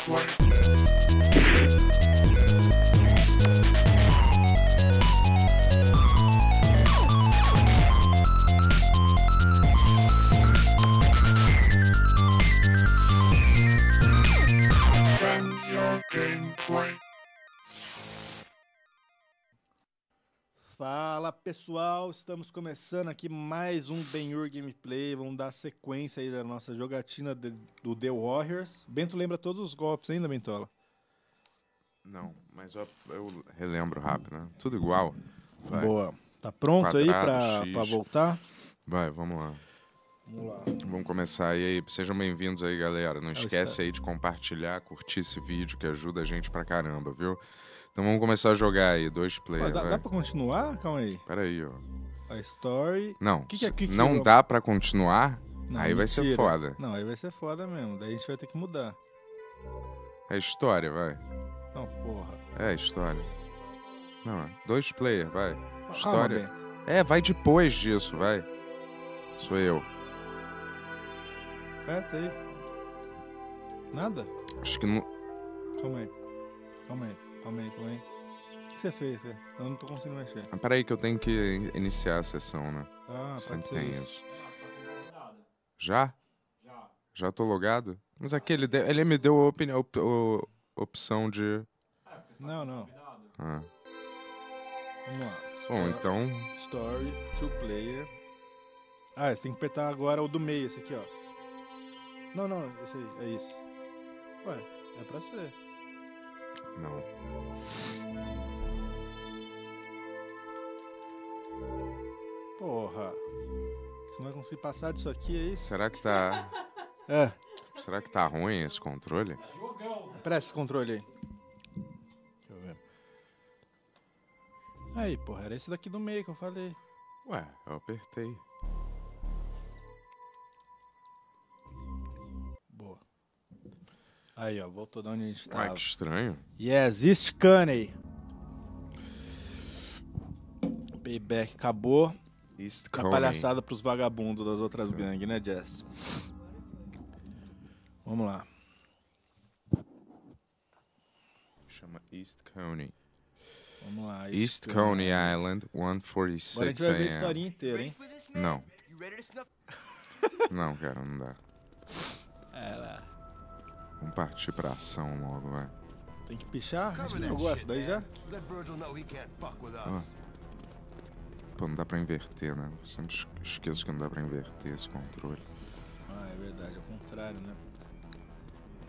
flight. Pessoal, estamos começando aqui mais um Ben-Hur Gameplay. Vamos dar sequência aí da nossa jogatina de- do The Warriors. Bento lembra todos os golpes ainda, Bentola? Não, mas eu, eu relembro rápido, né? Tudo igual. Vai, Boa. Tá pronto aí pra, Quadrado, X. pra voltar? vai, vamos lá. Vamos lá. Vamos começar aí. aí. Sejam bem-vindos aí, galera. Não está. esquece aí de compartilhar, curtir esse vídeo que ajuda a gente pra caramba, viu? Então vamos começar a jogar aí, dois players. dá, dá pra continuar? Calma aí. Pera aí, ó. A story. Não, Que que é- que que não eu- dá pra continuar, Não, aí vai ser mentira. foda. Não, aí vai ser foda mesmo. Daí a gente vai ter que mudar. É história, vai. Não, porra. É história. Não, é dois player, vai. História. É, vai depois disso, vai. Sou eu. Aperta aí. Nada? Acho que não. Calma aí. Calma aí. Calma aí, calma aí. O que você fez, cara? Eu não tô conseguindo mexer. Ah, Peraí que eu tenho que in- iniciar a sessão, né? Ah, Sempre tem isso. isso. Já? Já tô logado? Mas aquele, de- ele me deu a opini- op- o- opção de. Não, não. Ah. Vamos lá. Bom, Story- então. Story, two player. Ah, você tem que apertar agora o do meio, esse aqui, ó. Não, não, esse aí, é isso. Ué, é pra ser. Não. Porra. Você não vai conseguir passar disso aqui, é isso? Será que tá. É. Será que tá ruim esse controle? Presta esse controle aí. Deixa eu ver. Aí, porra, era esse daqui do meio que eu falei. Ué, eu apertei. Aí, ó, voltou da onde a gente Ué, tava. que estranho. Yes, East Caney. Payback acabou. East Tá Coney. palhaçada pros vagabundos das outras gangues, né, Jess? Vamos lá. Chama East Coney. Vamos lá. East Caney. Coney Island, Agora a gente 146 vai ver a a.m. historinha inteira, hein? Não. Não, cara, não dá. É lá. Vamos partir pra ação logo, vai. Tem que pichar? A gente não gosta daí já? Us. Pô, não dá pra inverter, né? Eu sempre es- esqueço que não dá pra inverter esse controle. Ah, é verdade, ao contrário, né?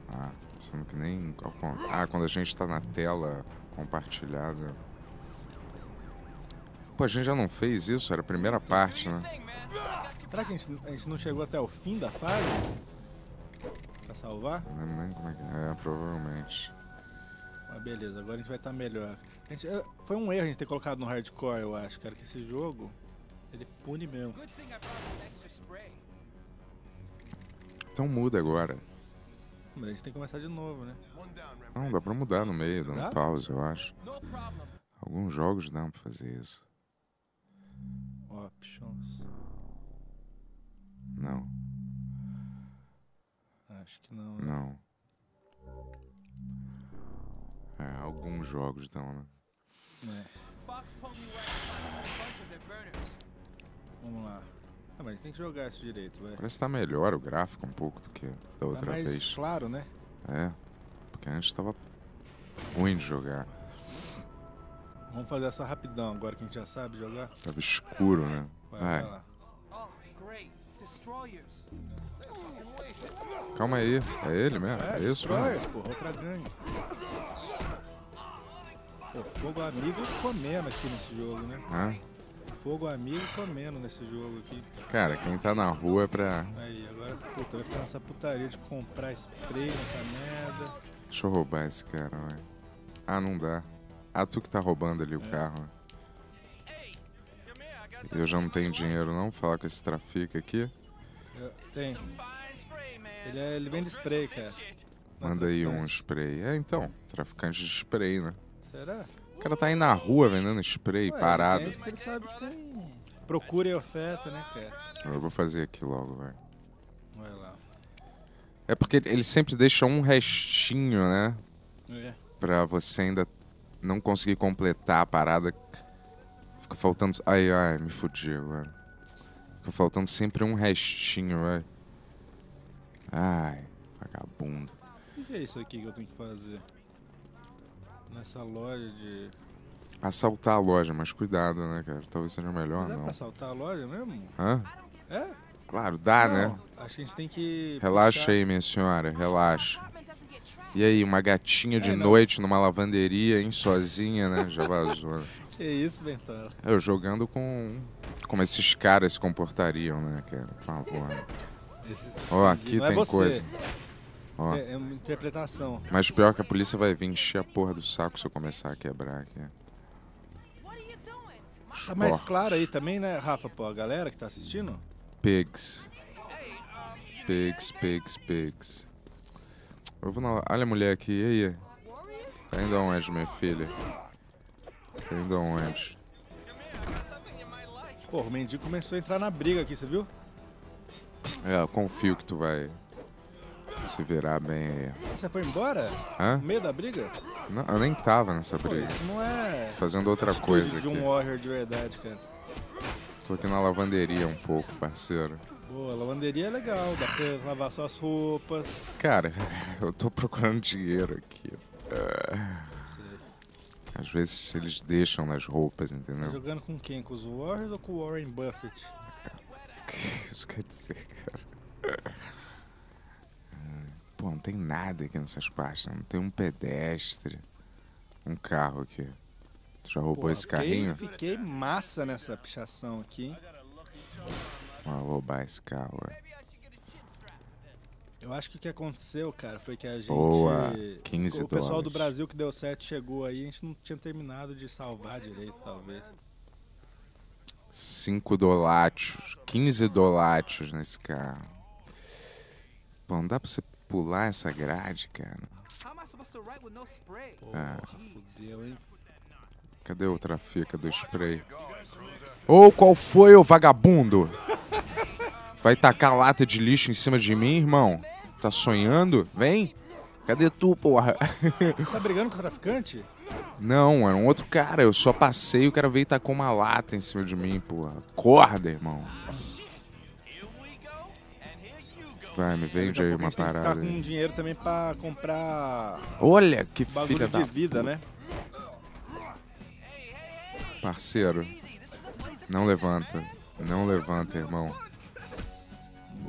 Ah, sendo que nem. Ah, quando a gente tá na tela compartilhada. Pô, a gente já não fez isso? Era a primeira parte, né? Será que a gente, a gente não chegou até o fim da fase? Pra salvar? Não lembro nem como é que é. É, provavelmente. Mas beleza, agora a gente vai estar melhor. A gente, foi um erro a gente ter colocado no hardcore, eu acho, cara, que esse jogo, ele pune mesmo. Então muda agora. Mas a gente tem que começar de novo, né? Não, dá pra mudar no meio, dando Dá? pause, eu acho. Alguns jogos dão pra fazer isso. Options. Não, Acho que não. né? não. É, alguns jogos dão, né? É, vamos lá. Ah, mas a gente tem que jogar isso direito, vai. Parece que tá melhor o gráfico um pouco do que da Tá outra mais vez. claro, né? É, porque antes tava ruim de jogar. Vamos fazer essa rapidão agora que a gente já sabe jogar. Tava escuro, né? Vai, vai Vai, lá. Calma aí. É ele mesmo? É, É isso Destroyers, mesmo? porra, outra gangue. Pô, fogo amigo comendo aqui nesse jogo, né? É. Fogo amigo comendo nesse jogo aqui. Cara, quem tá na rua é pra. Aí, agora, puta, vai ficar nessa putaria de comprar spray nessa merda. Deixa eu roubar esse cara, vai. Ah, não dá. Ah, tu que tá roubando É. ali o carro. Eu já não tenho dinheiro não pra falar com esse trafica aqui. Eu- tem. Ele, é, ele vende spray, cara. Manda aí um spray. É, então, traficante de spray, né? Será? O cara tá aí na rua vendendo spray, Ué, parado. Ele, ele sabe que tem procura e oferta, né, cara? Eu vou fazer aqui logo, vai. Vai lá. É porque ele sempre deixa um restinho, né? É. Pra você ainda não conseguir completar a parada. Fica faltando. Ai, ai, me fudi agora. Fica faltando sempre um restinho, vai. Ai, vagabundo. O que é isso aqui que eu tenho que fazer? Nessa loja de. assaltar a loja, mas cuidado, né, cara? Talvez seja melhor, Dá não. pra assaltar a loja mesmo? Hã? É? Claro, dá, Não, né? Acho que a gente tem que. Relaxa puxar- aí, minha senhora, relaxa. E aí, uma gatinha de É, noite numa lavanderia, hein, sozinha, né? Já vazou. Que isso, Bentala. Eu jogando com como esses caras se comportariam, né, cara? Por favor. Ó, aqui Não é tem você. coisa. Ó. É, é uma interpretação. Mas pior que a polícia vai vir encher a porra do saco se eu começar a quebrar aqui. Tá mais claro aí também, né, Rafa? Pô, a galera que tá assistindo? Pigs. Pigs, pigs, pigs. Eu vou na... Olha a mulher aqui, e aí? Tá indo aonde, minha filha? Indo aonde? Pô, o mendigo começou a entrar na briga aqui, você viu? É, eu confio que tu vai se virar bem aí. Você foi embora? Hã? No meio da briga? Não, eu nem tava nessa Pô, briga. isso não é. Fazendo outra coisa de aqui. um warrior de verdade, cara. Tô aqui na lavanderia um pouco, parceiro. Pô, a lavanderia é legal, dá pra você lavar suas roupas. Cara, eu tô procurando dinheiro aqui. Sei. Às vezes eles deixam nas roupas, Tá entendeu? jogando com quem? Com os Warriors ou com o Warren Buffett? O que isso quer dizer, cara? Pô, não tem nada aqui nessas partes, né? não tem um pedestre, um carro aqui. Tu já roubou Pô, esse fiquei- carrinho? Fiquei massa nessa pichação aqui. Vou roubar esse carro, é. Eu acho que o que aconteceu, cara, foi que a gente. Boa, 15 O pessoal do. Brasil que deu certo chegou aí, a gente não tinha terminado de salvar direito, talvez. 5 dolátios, 15 dolátios nesse carro. Pô, não dá pra você pular essa grade, cara. Ah. fudeu, hein? Cadê outra fica do spray? Ô, qual foi, ô vagabundo? Vai tacar lata de lixo em cima de mim, irmão? Tá sonhando? Vem. Cadê tu, porra? Tá brigando com o traficante? Não, era um outro cara. Eu só passei e o cara veio e tacou uma lata em cima de mim, porra. Acorda, irmão. Vai, me vende aí uma gente tem que ficar parada. com dinheiro também pra comprar Olha que filha de da vida, puta. né? Parceiro, não levanta. Não levanta, irmão.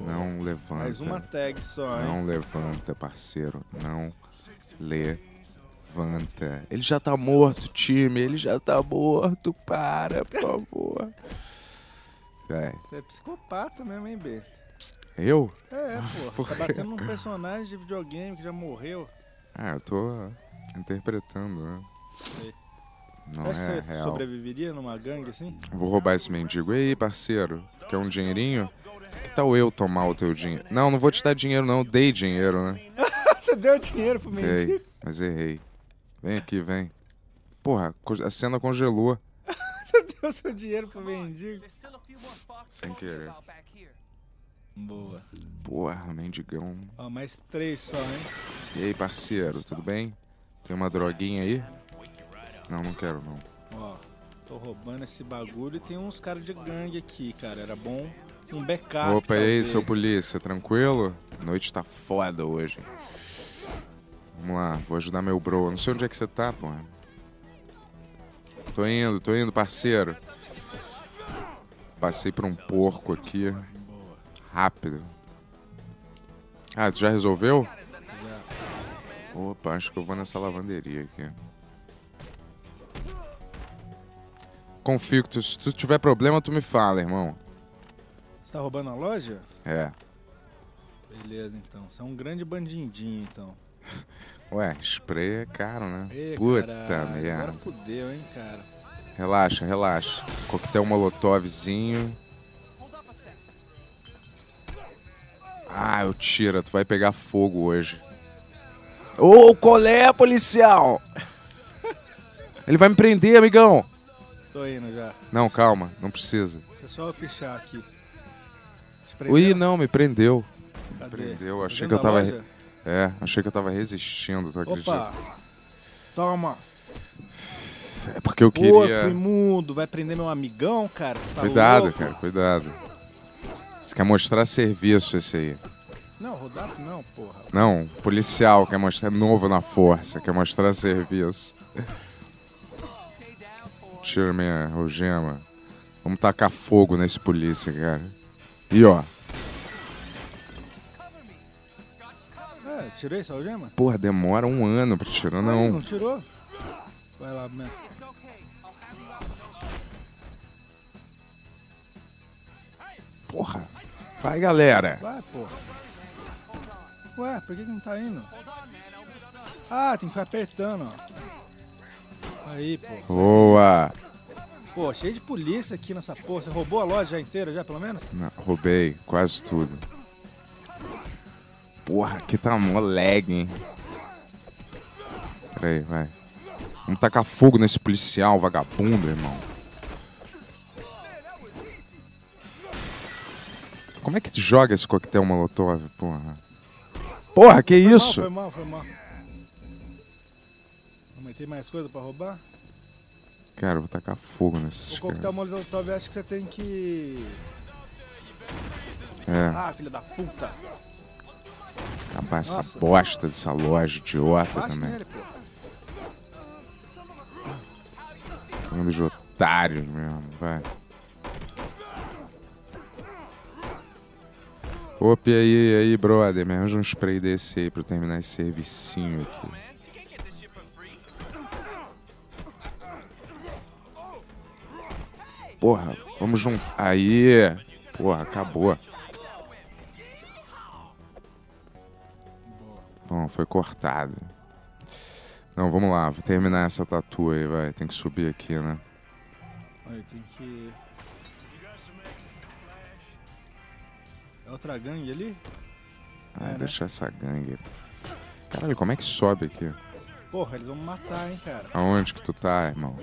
Não levanta. Mais uma tag só, hein? Não levanta, parceiro. Não levanta. Ele já tá morto, time. Ele já tá morto. Para, por favor. Vai. Você é psicopata mesmo, hein, B? Eu? É, pô. Você tá batendo num personagem de videogame que já morreu. Ah, eu tô interpretando, né? Sei. Não é que você real. sobreviveria numa gangue assim? Vou roubar esse mendigo. E aí, parceiro? Tu quer um dinheirinho? Que tal eu tomar o teu dinheiro? Não, não vou te dar dinheiro, não. Eu dei dinheiro, né? você deu dinheiro pro mendigo? Dei, mas errei. Vem aqui, vem. Porra, a cena congelou. Você deu seu dinheiro pro mendigo? Sem querer. Boa. Porra, mendigão. Ó, mais três só, hein? E aí, parceiro, tudo bem? Tem uma droguinha aí? Não, não quero, não. Ó, tô roubando esse bagulho e tem uns caras de gangue aqui, cara. Era bom um backup. Opa, e aí, talvez. seu polícia, tranquilo? A noite tá foda hoje. Vamos lá, vou ajudar meu bro. Não sei onde é que você tá, porra. Tô indo, tô indo, parceiro. Passei por um porco aqui. Rápido. Ah, tu já resolveu? Opa, acho que eu vou nessa lavanderia aqui. Confio que tu, se tu tiver problema, tu me fala, irmão. Você tá roubando a loja? É. Beleza, então. Você é um grande bandidinho, então. Ué, spray é caro, né? Puta caralho, Agora merda. fudeu, hein, cara. Relaxa, relaxa. Coquetel molotovzinho. Ah, eu tira, tu vai pegar fogo hoje. Ô, qual é, policial? Ele vai me prender, amigão. Tô indo já. Não, calma, não precisa. É só eu pichar aqui. Te Ui, não, me prendeu. Cadê? prendeu, achei que eu tava- loja? É, achei que eu tava resistindo, tu acredita? Opa! Toma! É porque eu Porco queria. imundo, vai prender meu amigão, cara? Você tá Cuidado, louco? cara, cuidado. Você quer mostrar serviço esse aí. Não, rodar não, porra. Não, policial quer mostrar novo na força, quer mostrar serviço. Tira minha algema. Vamos tacar fogo nesse polícia, cara. E ó, É, tirei sua algema? porra, demora um ano pra tirar, Ué, não. Não tirou? Vai lá, you out. Porra. Vai, galera. Vai, pô. Ué, por que, que não tá indo? Ah, tem que ficar apertando, ó. Aí, pô. Boa. Pô, cheio de polícia aqui nessa porra. Você roubou a loja já inteira, já, pelo menos? Não, roubei quase tudo. Porra, aqui tá lag, hein? Pera aí, vai. Vamos tacar fogo nesse policial vagabundo, irmão. Como é que tu joga esse coquetel molotov, porra? Porra, que Foi isso? Mal, foi mal, foi mal. Tem mais coisa pra roubar? Cara, eu vou tacar fogo nesses O coquetel caras. molotov acho que você tem que... É, Ah, filha da puta. acabar essa Nossa. bosta dessa loja idiota também. nele, pô. Bando de otários mesmo, vai. Opa, e aí, e aí, brother? Me arranja um spray desse aí pra eu terminar esse servicinho aqui. Porra, vamos juntar. Aí! Porra, acabou. Bom, foi cortado. Não, vamos lá, vou terminar essa tatu aí, vai. Tem que subir aqui, né? Aí tem que... É outra gangue ali? Ah, É, né? deixa essa gangue. Caralho, como é que sobe aqui? Porra, eles vão me matar, hein, cara. Aonde que tu tá, irmão?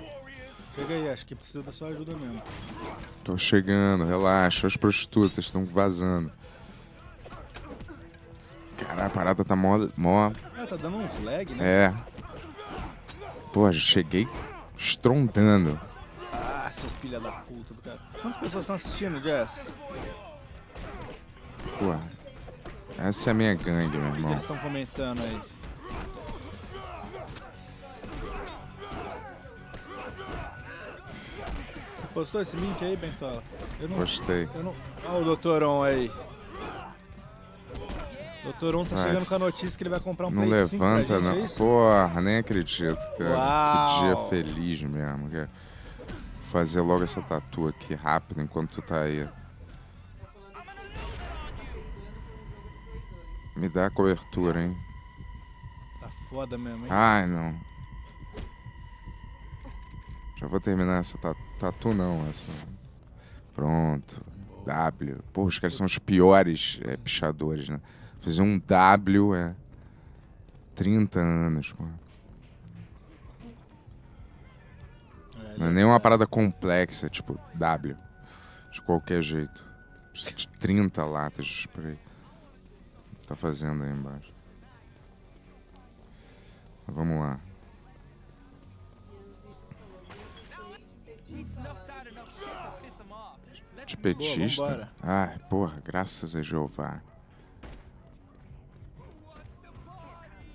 Chega aí, acho que precisa da sua ajuda mesmo. Tô chegando, relaxa. As prostitutas estão vazando. Caralho, a parada tá mó. mó Ah, tá dando uns lag, né? é. Pô, cheguei estrondando. Ah, seu filho da puta do cara. Quantas pessoas estão assistindo, Jess? Pô, essa é a minha gangue, meu O que, irmão. eles estão comentando aí? Postou esse link aí, Bentola? Eu não. Gostei. Eu não. Olha o Doutorão aí. Doutorão tá Vai. chegando com a notícia que ele vai comprar um Não Play 5 pra levanta, gente, não. é isso? Porra, nem acredito, cara. Que dia Uau. feliz mesmo, cara. Vou fazer logo essa tatu aqui rápido enquanto tu tá aí. Me dá a cobertura, hein? Tá foda mesmo, hein? Ai, não. Já vou terminar essa ta- tatu, não. Essa. Pronto. W. Pô, os caras são os piores é, pichadores, né? Fazer um W é. 30 anos, pô. Não é nem uma parada complexa, tipo W. De qualquer jeito. Precisa de 30 latas de spray. Tá fazendo aí embaixo. Vamos lá. Petista? vambora. Ai, porra, graças a Jeová.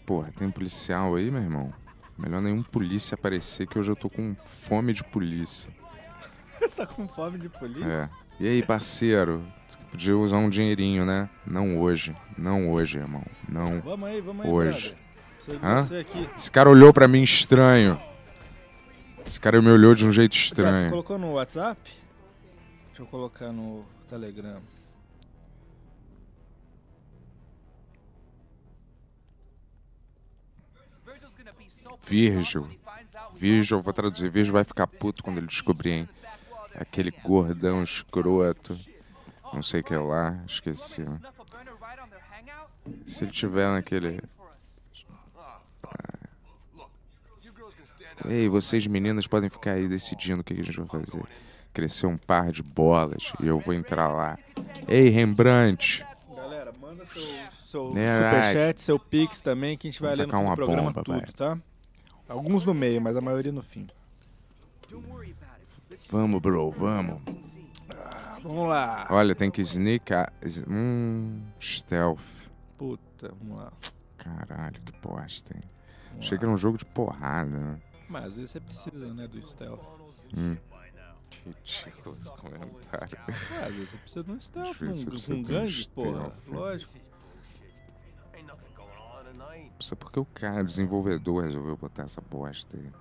Porra, tem policial aí, meu irmão? Melhor nenhum polícia aparecer que hoje eu tô com fome de polícia. Você tá com fome de polícia? É. E aí, parceiro? Podia usar um dinheirinho, né? Não hoje. Não hoje, irmão. Não. Vamos aí, vamos aí, Hoje. Hã? Esse cara olhou pra mim estranho. Esse cara me olhou de um jeito você estranho. colocou no WhatsApp? Deixa eu colocar no Telegram. Virgil. Virgil, vou traduzir. Virgil vai ficar puto quando ele descobrir, hein? Aquele gordão escroto. Não sei o que lá, esqueci. Se ele tiver naquele. Ei, vocês meninas podem ficar aí decidindo o que a gente vai fazer. Crescer um par de bolas e eu vou entrar lá. Ei, Rembrandt! Galera, manda seu, seu Alright. superchat, seu pix também, que a gente vai ler no fim do programa bomba, tudo, vai. tá? Alguns no meio, mas a maioria no fim. Vamos, bro, vamos. Vamos lá. Olha, tem que sneak. a- Hum. Stealth. Puta, vamos lá. Caralho, que bosta, hein? Achei que era um jogo de porrada, né? Mas às vezes você precisa, né, do stealth. Ridículo esse comentário. Ué, às vezes você precisa de um stealth, um, precisa um de um gangue, porra. stealth. Lógico. É porque o cara, o desenvolvedor, resolveu botar essa bosta aí.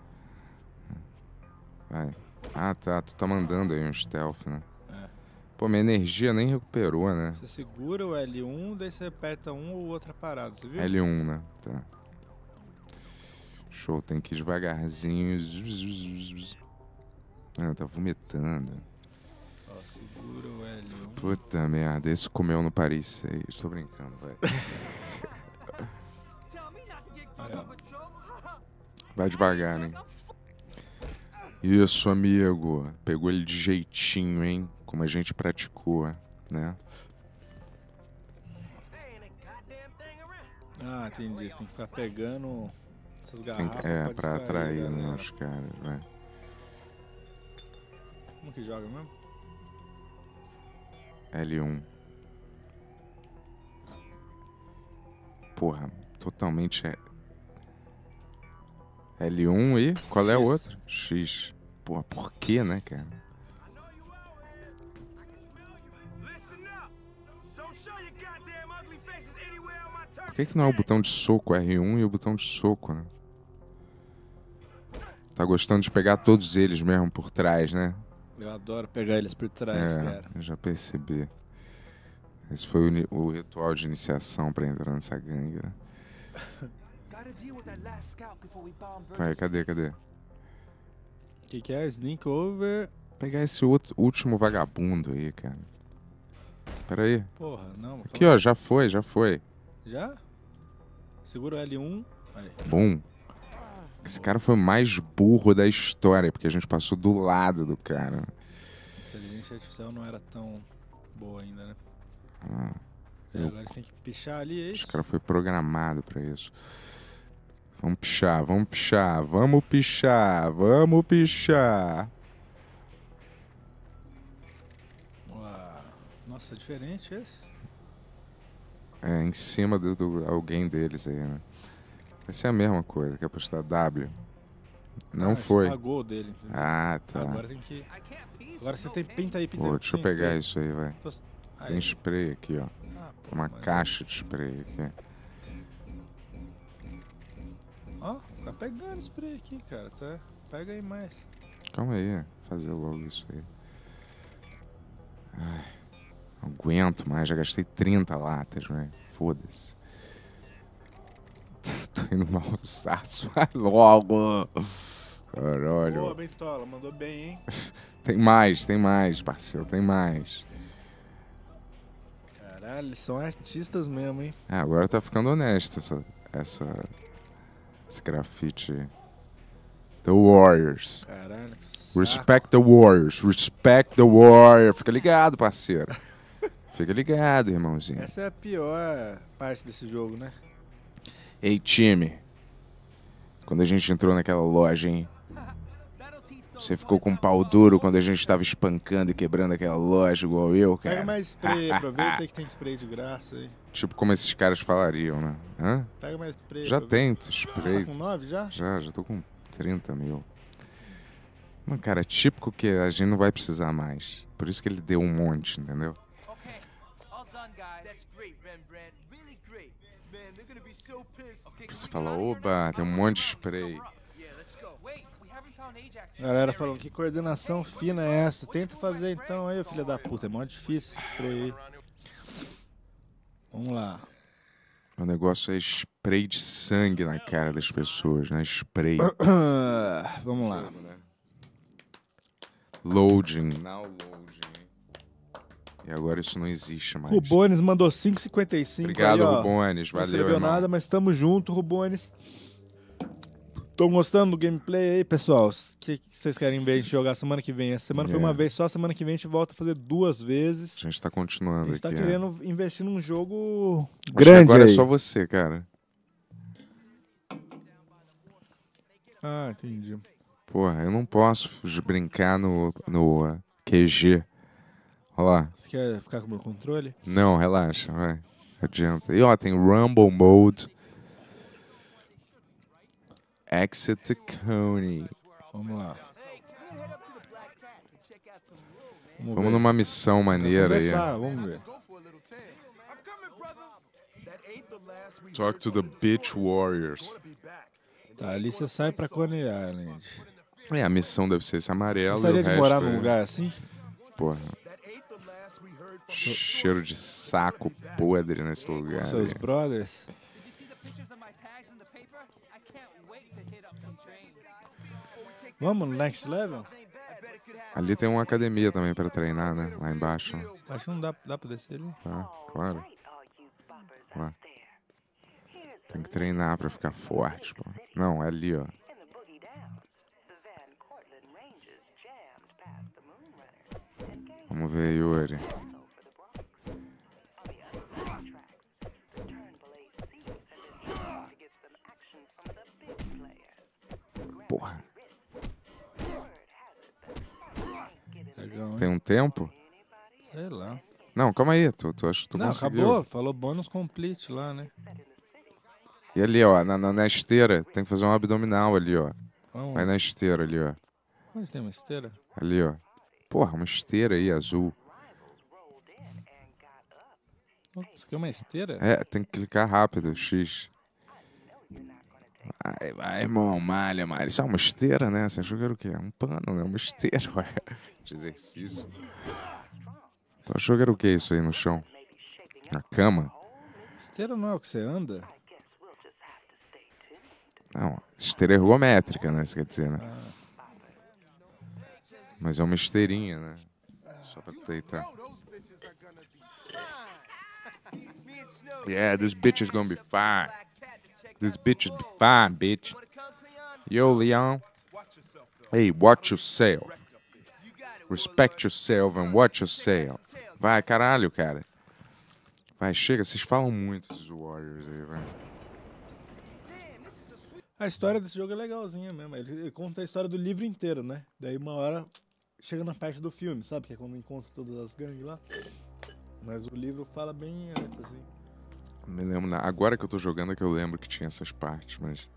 Vai. Ah, tá. Tu tá mandando aí um stealth, né? É. Pô, minha energia nem recuperou, né? Você segura o L1, daí você aperta um ou outra parada, você viu? L1, né? Tá. Show, tem que ir devagarzinho. Ah, tá vomitando. Ó, segura o L1. Puta merda, esse comeu no Paris 6. Tô brincando, vai. Vai devagar, né? Isso, amigo. Pegou ele de jeitinho, hein? Como a gente praticou, né? Ah, entendi. Você tem que ficar pegando essas garrafas que- é, pra atrair, né, galera. os caras, vai. Como que joga mesmo? L1. Porra, totalmente é. L1 e qual é o outro? X. Porra, por quê, né, cara? Por que, que não é o botão de soco R1 e o botão de soco, né? Tá gostando de pegar todos eles mesmo por trás, né? Eu adoro pegar eles por trás, é, cara. eu já percebi. Esse foi o, o ritual de iniciação pra entrar nessa gangue. né? Vai, cadê, cadê? O que, que é? Sneak over. Pegar esse outro, último vagabundo aí, cara. Pera aí. Porra, não. Aqui, calma. ó, já foi, já foi. Já? Segura o L1. Aí. Esse cara foi o mais burro da história, porque a gente passou do lado do cara. A inteligência artificial não era tão boa ainda, né? Ah, É, eu- agora você tem que pichar ali, é Esse isso? cara foi programado pra isso. Vamos pichar, vamos pichar, vamos pichar, vamos pichar. Nossa, é diferente esse. É, em cima do, do alguém deles aí, né? Vai ser a mesma coisa, que apostar W. Não Ah, foi. Apagou o dele. entendeu? Ah, tá. Agora tem que. Agora você tem. Pinta aí, pinta aí. deixa eu pegar spray. isso aí, vai. Tem spray aqui, ó. Ah, pô, Uma mas- caixa de spray aqui. Ó, tá pegando spray aqui, cara. Tá... Pega aí mais. Calma aí, fazer logo isso aí. Ai, não aguento mais, já gastei 30 latas, velho. Foda-se. Tô indo mal saço, vai logo. Caralho. Boa, Bentola, mandou bem, hein? Tem mais, tem mais, parceiro, tem mais. Caralho, eles são artistas mesmo, hein? Ah, agora tá ficando honesto essa, essa, esse grafite. The Warriors. Caralho, que saco. Respect the Warriors. Respect the Warrior. Fica ligado, parceiro. Fica ligado, irmãozinho. Essa é a pior parte desse jogo, né? Ei, time. Quando a gente entrou naquela loja, hein? Você ficou com um pau duro quando a gente tava espancando e quebrando aquela loja igual eu, Pega cara. mais spray, aproveita que tem spray de graça aí. Tipo como esses caras falariam, né? Hã? Pega mais spray. Já tem Tá spray. com 9 já? Já, já tô com 30 mil. Mano, cara, é típico que a gente não vai precisar mais. Por isso que ele deu um monte, entendeu? Okay, all done, guys. That's great, Rembrandt. Você can we fala, get out of here oba, tem um monte de spray. Galera falando, que coordenação fina é essa? Tenta fazer então aí, filha da puta. É mó difícil esse spray aí. Vamos lá. O negócio é spray de sangue na cara das pessoas, né? Spray. Vamos lá. Loading. Now loading. E agora isso não existe mais. Rubones mandou 5,55 Obrigado, aí, ó. Rubones. Não Valeu, escreveu irmão. nada, mas tamo junto, Rubones. Estão gostando do gameplay aí, pessoal? O que, que vocês querem ver a gente jogar semana que vem? Essa semana foi É. uma vez só, semana que vem a gente volta a fazer duas vezes. A gente tá A continuando gente tá aqui. é. querendo investir num jogo Acho que grande agora aí. é só você, cara. Ah, entendi. Porra, eu não posso f- brincar no, no QG. Olha lá. Você quer ficar com o meu controle? Não, relaxa, vai. Adianta. E ó, tem Rumble Mode. Exit to Coney. Vamos lá. Vamos, Vamos numa missão maneira aí. Vamos ver. Talk to the Bitch Warriors. Tá, ali você sai pra Coney Island. É, a missão deve ser esse amarelo e o Gostaria de resto morar é- num lugar assim? Porra. Cheiro de saco podre nesse lugar. Seus aí. brothers? Vamos no next level? Ali tem uma academia também pra treinar, né? Lá embaixo. Acho que não dá, dá pra descer ali. Tá, claro. Lá. Tem que treinar pra ficar forte, pô. Não, é ali, ó. Vamos ver, Yuri. Porra, Legal, hein? tem um tempo? Sei lá. Não, calma aí, tu, tu acho que tu não, conseguiu. acabou. Falou bônus complete lá, né? E ali, ó, na, na, na esteira, tem que fazer um abdominal ali, ó. Vamos. Vai na esteira ali, ó. Onde tem uma esteira? Ali, ó. Porra, uma esteira aí, azul. Isso aqui é uma esteira? É, tem que clicar rápido, X. Vai, vai, irmão, malha, malha. Isso é uma esteira, né? Você achou que era o quê? Um pano, né? Uma esteira, ué. De exercício. Tu achou que era o quê isso aí no chão? Na cama? Esteira não é o que você anda? Não, esteira ergométrica, né? Isso quer dizer, né? Mas é uma esteirinha, né? Só pra deitar. Yeah, this bitch is gonna be fine. This bitch is fine, bitch. Yo, Leon. Hey, watch yourself. Respect yourself and watch yourself. Vai, caralho, cara. Vai, chega, vocês falam muito esses Warriors aí, vai. A história desse jogo é legalzinha mesmo. Ele, ele conta a história do livro inteiro, né? Daí uma hora chega na parte do filme, sabe? Que é quando encontra todas as gangues lá. Mas o livro fala bem antes, assim. Não me lembro. na- Agora que eu tô jogando é que eu lembro que tinha essas partes, mas.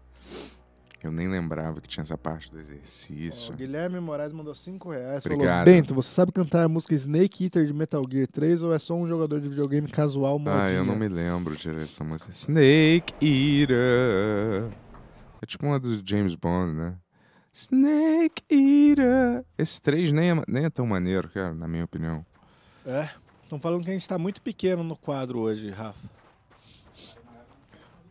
Eu nem lembrava que tinha essa parte do exercício. o Guilherme Moraes mandou 5 reais. Obrigado. Falou, Bento, você sabe cantar a música Snake Eater de Metal Gear 3 ou é só um jogador de videogame casual modinha? Ah, eu não me lembro direito dessa música. Snake Eater. É tipo uma dos James Bond, né? Snake Eater. Esse 3 nem é, nem é tão maneiro, cara, na minha opinião. É. Estão falando que a gente tá muito pequeno no quadro hoje, Rafa.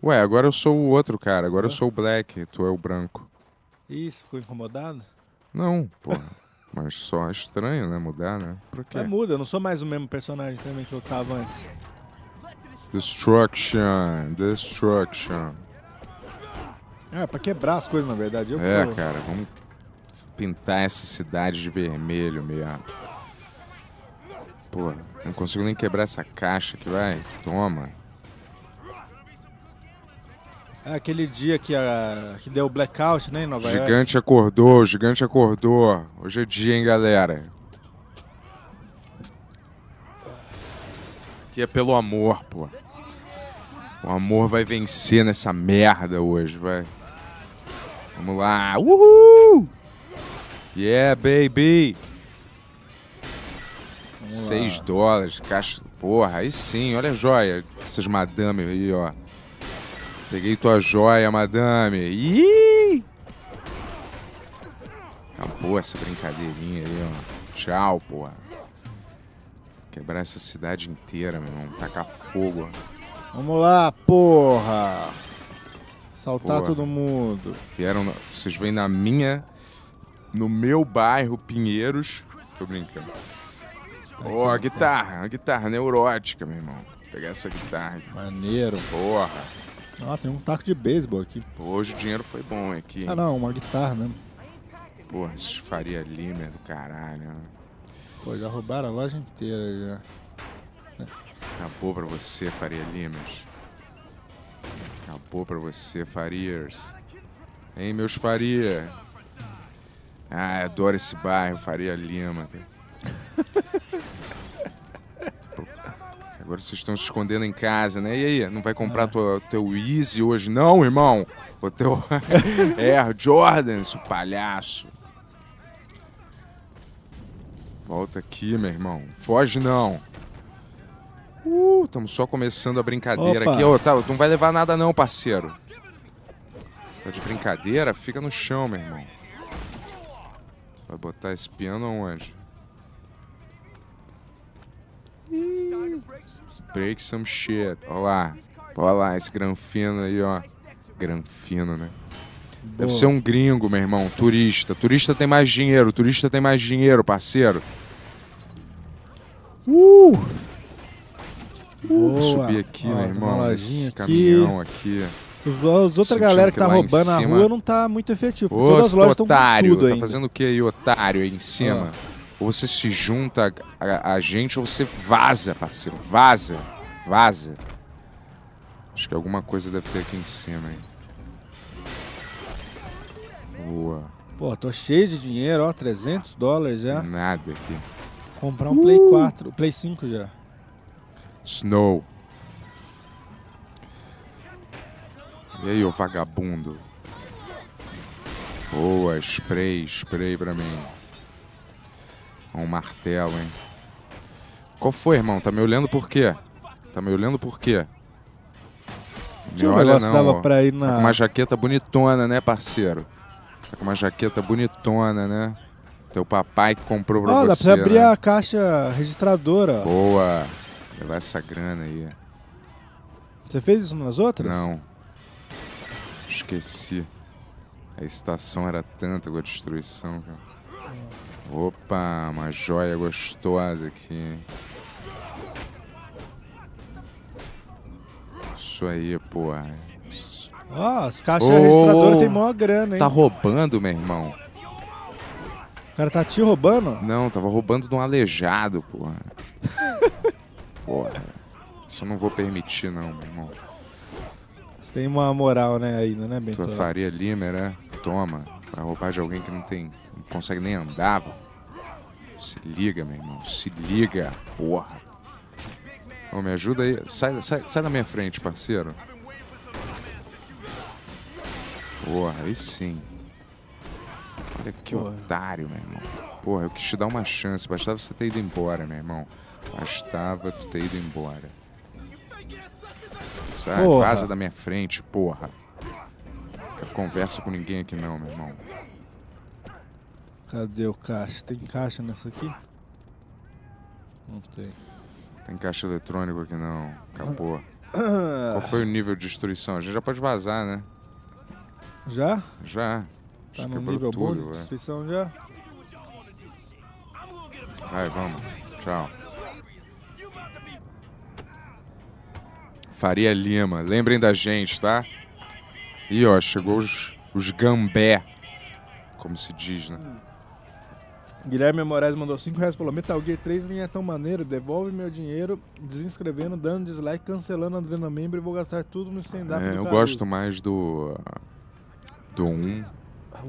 Ué, agora eu sou o outro cara. Agora eu Hã? sou o Black, tu é o branco. Isso, ficou incomodado? Não, porra. Mas só é estranho, né? Mudar, né? Por quê? Mas muda, eu não sou mais o mesmo personagem também que eu tava antes. Destruction. Destruction. É, pra quebrar as coisas, na verdade. Eu É, tô- cara, vamos pintar essa cidade de vermelho mesmo. Pô, não consigo nem quebrar essa caixa aqui, vai. Toma. É aquele dia que, a, que deu blackout, né, em Nova York. gigante acordou, o gigante acordou. Hoje é dia, hein, galera. Aqui é pelo amor, pô. O amor vai vencer nessa merda hoje, vai. Vamos lá. Uhul! Yeah, baby! Vamos 6 lá. dólares, caixa. Porra, aí sim, olha a joia. Essas madame aí, ó. Peguei tua joia, madame. Ih! Acabou essa brincadeirinha aí, ó. Tchau, porra. Quebrar essa cidade inteira, meu irmão. Tacar fogo. Vamos lá, porra! Saltar Porra. todo mundo. Vieram. na- Vocês vêm na minha. No meu bairro, Pinheiros. Tô brincando. Ó, a guitarra, a guitarra neurótica, meu irmão. Vou pegar essa guitarra. Maneiro. Porra. Ó, tem um taco de beisebol aqui. Pô, hoje o dinheiro foi bom aqui. Ah, não, uma guitarra mesmo. Porra, esses Faria Limer do caralho. Pô, já roubaram a loja inteira já. Acabou pra você, Faria Limers. Acabou pra você, Farias. Hein, meus Faria? Ah, adoro esse bairro, Faria Lima. Agora vocês estão se escondendo em casa, né? E aí, não vai comprar tua, teu Easy hoje, não, irmão? O teu Air Jordan, seu palhaço. Volta aqui, meu irmão. Foge não. Uh, estamos só começando a brincadeira Opa. aqui. Ô, tá, tu não vai levar nada não, parceiro. Tá de brincadeira? Fica no chão, meu irmão. Tu vai botar esse piano aonde? Break some shit. Olha lá. Olha lá, esse granfino aí, ó. Granfino, né? Deve Boa. ser um gringo, meu irmão. Turista. Turista tem mais dinheiro. Turista tem mais dinheiro, parceiro. Uh! Vou subir aqui, Ó, meu irmão. Esse caminhão aqui. Os, os outra galera que que tá roubando cima- rua não tá muito efetivo. Ô, Todas as lojas otário. Tá fazendo o que aí, otário, aí em cima? Ou você se junta a, a- a gente ou você vaza, parceiro. Vaza. Vaza. Acho que alguma coisa deve ter aqui em cima, hein. Boa. Pô, tô cheio de dinheiro, ó, 300 dólares já. Nada aqui. Comprar um Play 4, Play 5 já. Snow. E aí, ô vagabundo? Boa, spray, spray pra mim. Um martelo, hein? Qual foi, irmão? Tá me olhando por quê? Tá me olhando por quê? Me Tinha um olha não, dava ó. pra ir Tá na... com uma jaqueta bonitona, né, parceiro? Tá com uma jaqueta bonitona, né? Teu papai que comprou pra Ó, dá pra você, você abrir né? a caixa registradora. Boa. Levar essa grana aí. Você fez isso nas outras? Não. Esqueci. A estação era tanta com a destruição, cara. Opa, uma joia gostosa aqui. Isso aí, porra. Ó, as caixas Ô, registradoras ô, tem maior grana, hein? Tá roubando, meu irmão? O cara tá te roubando? Não, tava roubando de um aleijado, porra. Porra. Isso eu não vou permitir, não, meu irmão. Você tem uma moral, né, ainda, né, Bento? Tua Faria Lima, né? Toma. Vai roubar de alguém que não tem. Não consegue nem andar, pô. Se liga, meu irmão. Se liga, porra. Ô, me ajuda aí. Sai, sai, sai da minha frente, parceiro. Porra, aí sim. Olha que Porra. otário, meu irmão. Porra, eu quis te dar uma chance. Bastava você ter ido embora, meu irmão. Bastava tu ter ido embora. Sai, Porra. vaza da minha frente, porra. Quero conversa com ninguém aqui não, meu irmão. Cadê o caixa? Tem caixa nessa aqui? Não tem. Tem caixa eletrônico aqui não. Acabou. Qual foi o nível de destruição? A gente já pode vazar, né? Já? Já. Tá Acho no nível bom tudo, de ué. destruição já? Vai, vamos. Tchau. Faria Lima, lembrem da gente, tá? Ih, ó, chegou os, os gambé. Como se diz, né? Guilherme Moraes mandou 5 reais e falou: Metal Gear 3 nem é tão maneiro, devolve meu dinheiro, desinscrevendo, dando dislike, cancelando Adrena Member e vou gastar tudo no stand-up. É, eu Caruso." gosto mais do. Do 1.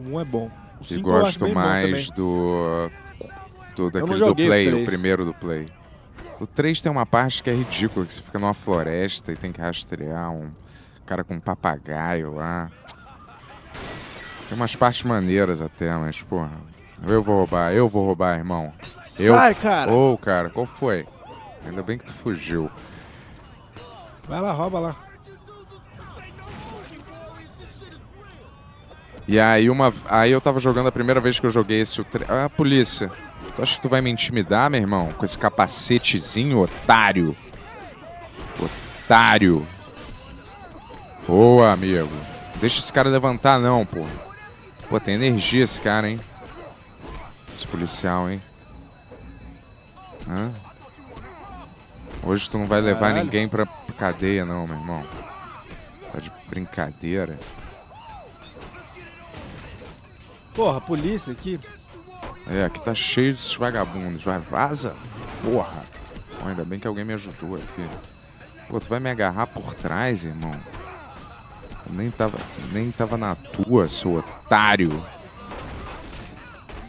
Um é bom. O E gosto mais do. Do daquele do o Play, o três. primeiro do Play. O 3 tem uma parte que é ridícula, que você fica numa floresta e tem que rastrear um cara com um papagaio lá. Tem umas partes maneiras até, mas, porra. Eu vou roubar, eu vou roubar, irmão. Eu. Sai, cara! Ô, cara, qual foi? Ainda bem que tu fugiu. Vai lá, rouba lá. E aí uma. Aí eu tava jogando a primeira vez que eu joguei esse. Ah, polícia. Tu acha que tu vai me intimidar, meu irmão? Com esse capacetezinho, otário. Otário. Boa, amigo. Deixa esse cara levantar, não, pô. Pô, tem energia esse cara, hein? Esse policial, hein? Hã? Hoje tu não vai levar Caralho. ninguém pra cadeia, não, meu irmão. Tá de brincadeira. Porra, polícia aqui. É, aqui tá cheio desses vagabundos. Vai, vaza. Porra. Ainda bem que alguém me ajudou aqui. Pô, tu vai me agarrar por trás, irmão? Eu nem tava, nem tava na tua, seu otário.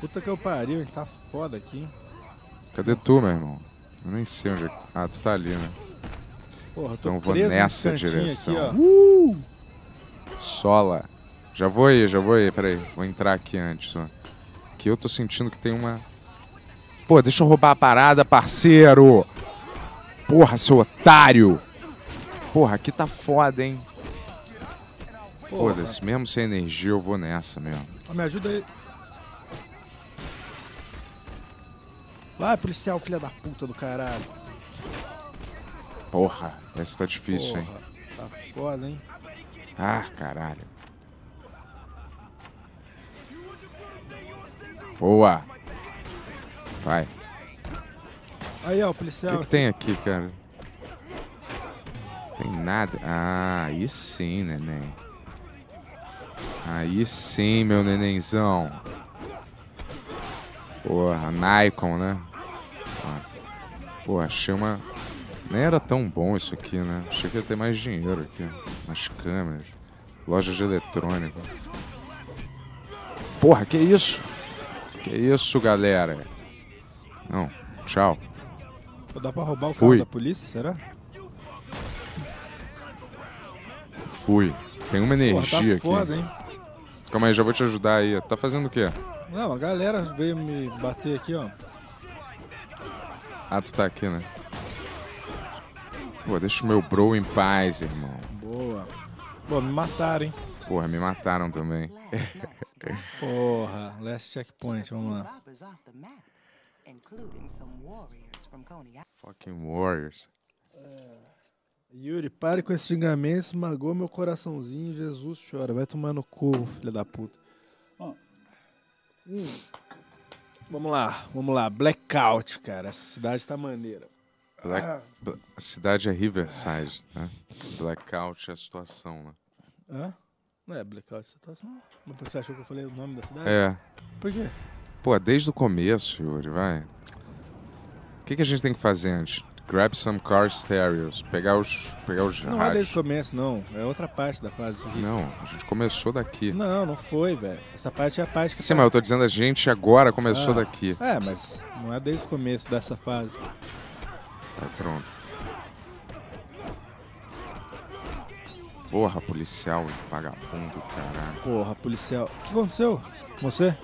Puta que eu pariu? Tá foda aqui, hein? Cadê tu, meu irmão? Eu nem sei onde é que... Ah, tu tá ali, né? Porra, Então eu vou nessa direção. Aqui, Sola. Já vou aí, já vou aí. Peraí, vou entrar aqui antes, ó. Aqui eu tô sentindo que tem uma... Pô, deixa eu roubar a parada, parceiro. Porra, seu otário. Porra, aqui tá foda, hein? Foda-se, mesmo sem energia eu vou nessa mesmo. Me ajuda aí. Vai, policial, filha da puta do caralho. Porra, essa tá difícil, Porra, hein? tá foda, hein? Ah, caralho. Boa. Vai. Aí, ó, o O policial. que, que tem aqui, cara? Tem nada. Ah, aí sim, neném. Aí sim, meu nenenzão. Porra, Nikon, né? Pô, achei uma. Nem era tão bom isso aqui, né? Achei que ia ter mais dinheiro aqui. Umas câmeras. Loja de eletrônico. Porra, que isso? Que isso, galera? Não, tchau. Pô, Dá pra roubar o Fui. carro da polícia, será? Fui. Tem uma Porra, energia tá foda, aqui. hein? Calma aí, já vou te ajudar aí. Tá fazendo o quê? Não, a galera veio me bater aqui, ó. Ah, tu tá aqui, né? Pô, deixa o meu bro em paz, irmão. Boa. Pô, me mataram, hein? Porra, me mataram também. Porra, last checkpoint, vamos lá. robbers off the map, including some warriors from Coney Island. Fucking Warriors. Yuri, pare com esse xingamento, esmagou meu coraçãozinho, Jesus chora. Vai tomar no cu, filha da puta. Ó. Hum. Vamos lá, vamos lá. Blackout, cara. Essa cidade tá maneira. Black... Bla- A cidade é Riverside, tá? Blackout é a situação, né? Hã? Não é blackout situação? Mas você achou que eu falei o nome da cidade? É. Por quê? Pô, desde o começo, Yuri, vai. O que, que a gente tem que fazer antes? Grab some car stereos. Pegar os, pegar os Não é desde rádios. o começo, não. É outra parte da fase aqui. Não, a gente começou daqui. Não, não foi, velho. Essa parte é a parte que Sim, tá- mas eu tô dizendo a gente agora começou Ah. daqui. É, mas não é desde o começo dessa fase. Tá pronto. Porra, policial, vagabundo, caralho. Porra, policial. O que aconteceu? Você?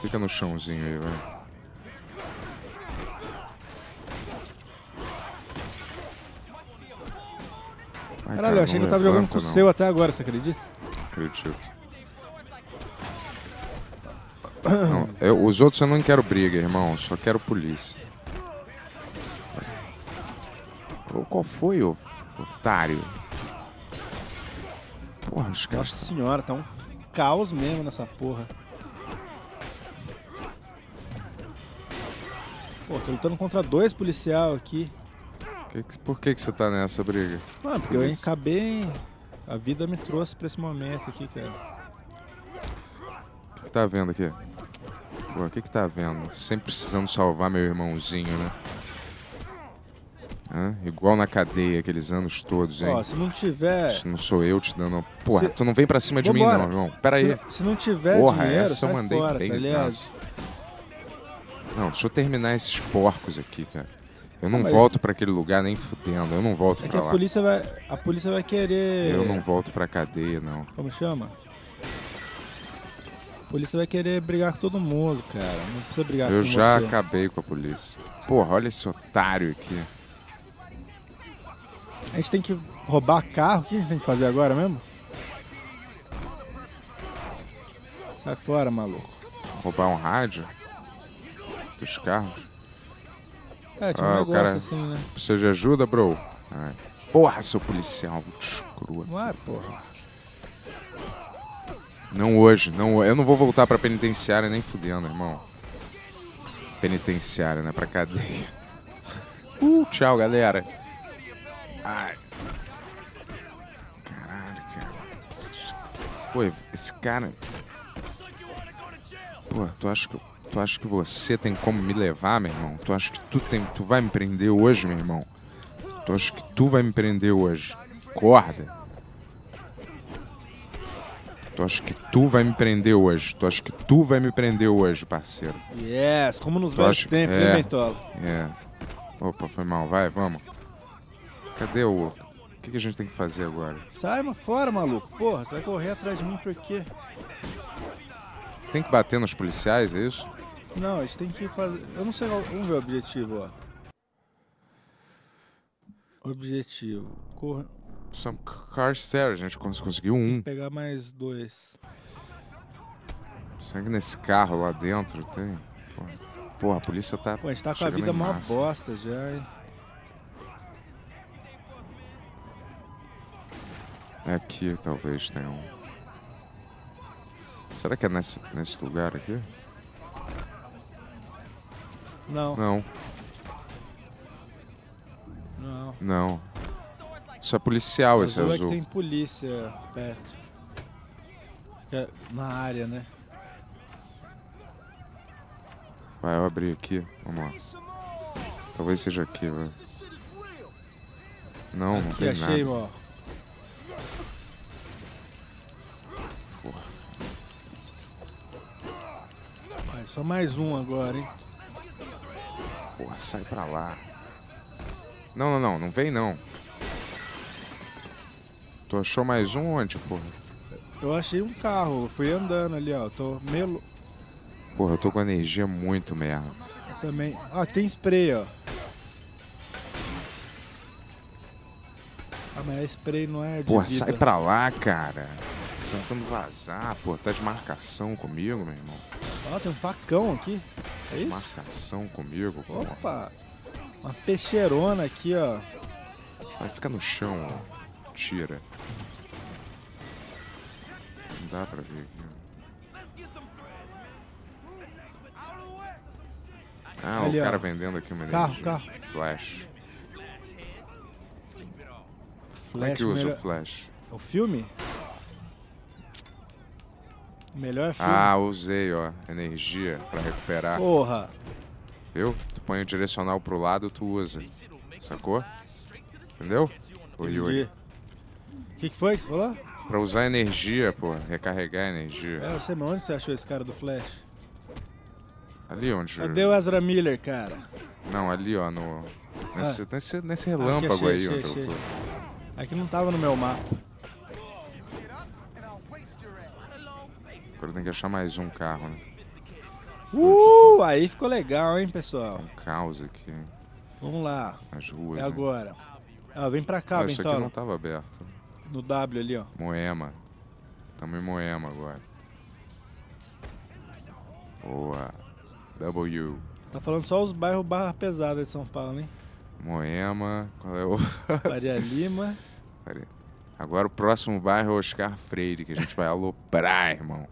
Fica no chãozinho aí, vai. Ai, Caralho, cara, eu achei que eu tava jogando com o seu até agora, você acredita? Acredito. Não, eu- os outros eu não quero briga, irmão. Só quero polícia. Ô, Qual foi, ô otário? Porra, os caras Nossa senhora, tá um caos mesmo nessa porra. Pô, tô lutando contra dois policial aqui. Que que- por que, que você tá nessa briga? Mano, porque eu Polícia. acabei. A vida me trouxe pra esse momento aqui, cara. O que, que tá vendo aqui? Pô, o que, que tá vendo? Sempre precisando salvar meu irmãozinho, né? Hã? Igual na cadeia, aqueles anos todos, hein? Ó, se não tiver. Isso não sou eu te dando. Porra, Se- tu não vem pra cima de Vambora. mim, não, irmão. Pera Se, aí. não- se não tiver Porra, dinheiro, essa eu mandei fora, bem tá ligado? zaço. Não, deixa eu terminar esses porcos aqui, cara. Eu não mas- volto pra aquele lugar nem fudendo. Eu não volto É pra a lá. polícia vai. A polícia vai querer. Eu não volto pra cadeia, não. Como chama? A polícia vai querer brigar com todo mundo, cara. Não precisa brigar Eu com já você. acabei com a polícia. Porra, olha esse otário aqui. A gente tem que roubar carro. O que a gente tem que fazer agora mesmo? Sai fora, maluco. Roubar um rádio dos carros. É, tinha um Ah, o cara. assim, né? Precisa de ajuda, bro? Porra, seu policial, escroto. Não é, porra. Não hoje, não. Eu não vou voltar pra penitenciária nem fudendo, irmão. Penitenciária, né? Pra cadeia. Uh, tchau, galera. Ai. Caralho, cara. Pô, esse cara. Pô, tu acha que, tu acha que você tem como me levar, meu irmão? Tu acha que tu, tem, tu vai me prender hoje, meu irmão? Tu acha que tu vai me prender hoje? Corda. Tu acha que tu vai me prender hoje? Tu acha que tu vai me prender hoje, parceiro? Yes, como nos Tu velhos acha- tempos, é. hein, Bentola? É. Opa, foi mal. Vai, vamos. Cadê o... O que, que a gente tem que fazer agora? Sai fora, maluco. Porra, você vai correr atrás de mim por quê? Tem que bater nos policiais, é isso? Não, a gente tem que fazer. Eu não sei qual. Vamos ver o objetivo, ó. Objetivo. Cor... Some car stairs, a gente cons- conseguiu um. Pegar mais dois. Será que nesse carro lá dentro tem? Porra, Porra, a polícia tá. Pô, a gente tá com a vida mó bosta já, hein? É aqui, talvez tenha um. Será que é nesse, nesse lugar aqui? Não, Não, não. não. Isso é policial, esse azul é azul. que tem polícia perto. É na área, né? Vai, eu abri aqui. Vamos lá. Talvez seja aqui, velho. Não, não Aqui tem achei, nada. ó. Vai, só mais um agora, hein? Porra, sai pra lá. Não, não, não, não vem não. Tu achou mais um onde, porra? Eu achei um carro, fui andando ali, ó. Tô meio. lou- Porra, eu tô com energia muito merda. também. Ah, tem spray, ó. Ah, mas é spray não é de Porra, vida. sai pra lá, cara. Tentando vazar, pô. Tá de marcação comigo, meu irmão. Ó, tem um facão aqui. É isso? Marcação comigo, pô. Opa! Uma peixeirona aqui, ó. Vai ficar no chão, ó. Tira. Não dá pra ver aqui. Ah, Ali, o ó. cara vendendo aqui uma Carro, energia. carro. Flash. Como é Flash, que usa melhor... o flash? O filme? O melhor filme? Ah, usei, ó. Energia pra recuperar. Porra! Viu? Tu põe o direcional pro lado, tu usa. Sacou? Entendeu? Oi, oi. Entendi. O que, que foi que você falou? Pra usar energia, pô. Recarregar energia. É, eu sei, mas onde você achou esse cara do Flash? Ali onde. Cadê o Ezra Miller, cara? Não, ali, ó, no. Nesse, nesse, nesse relâmpago Ah. achei, aí achei, onde achei. eu tô. Aqui não tava no meu mapa. Agora tem que achar mais um carro, né? Uh, aí ficou legal, hein, pessoal? Um caos aqui? Vamos lá. Nas ruas. É né? agora. Ah, vem pra cá, Ah, isso aqui não tava aberto. No W ali, ó. Moema. Tamo em Moema agora. Boa. W. Você tá falando só os bairros barra pesada de São Paulo, hein? Moema. Qual é o. Faria Lima. Aí. Agora o próximo bairro é Oscar Freire, que a gente vai aloprar, irmão.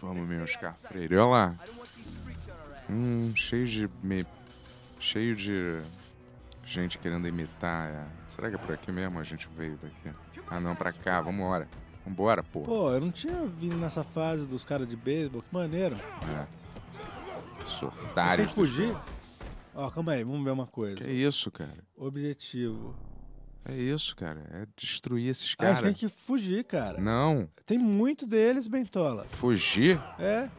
Vamos, meu Oscar Freire. Olha lá. Hum, cheio de. Me... Cheio de. Gente querendo imitar. é. Será que é por aqui mesmo a gente veio daqui? Ah, não, pra cá. Vambora. Vambora, pô. Pô, eu não tinha vindo nessa fase dos caras de beisebol. Que maneiro. É. Você tem que fugir. Ó, calma aí, vamos ver uma coisa. Que isso, cara? Objetivo. É isso, cara. É destruir esses Ah, caras. tem que fugir, cara. Não. Tem muito deles, Bentola. Fugir? É.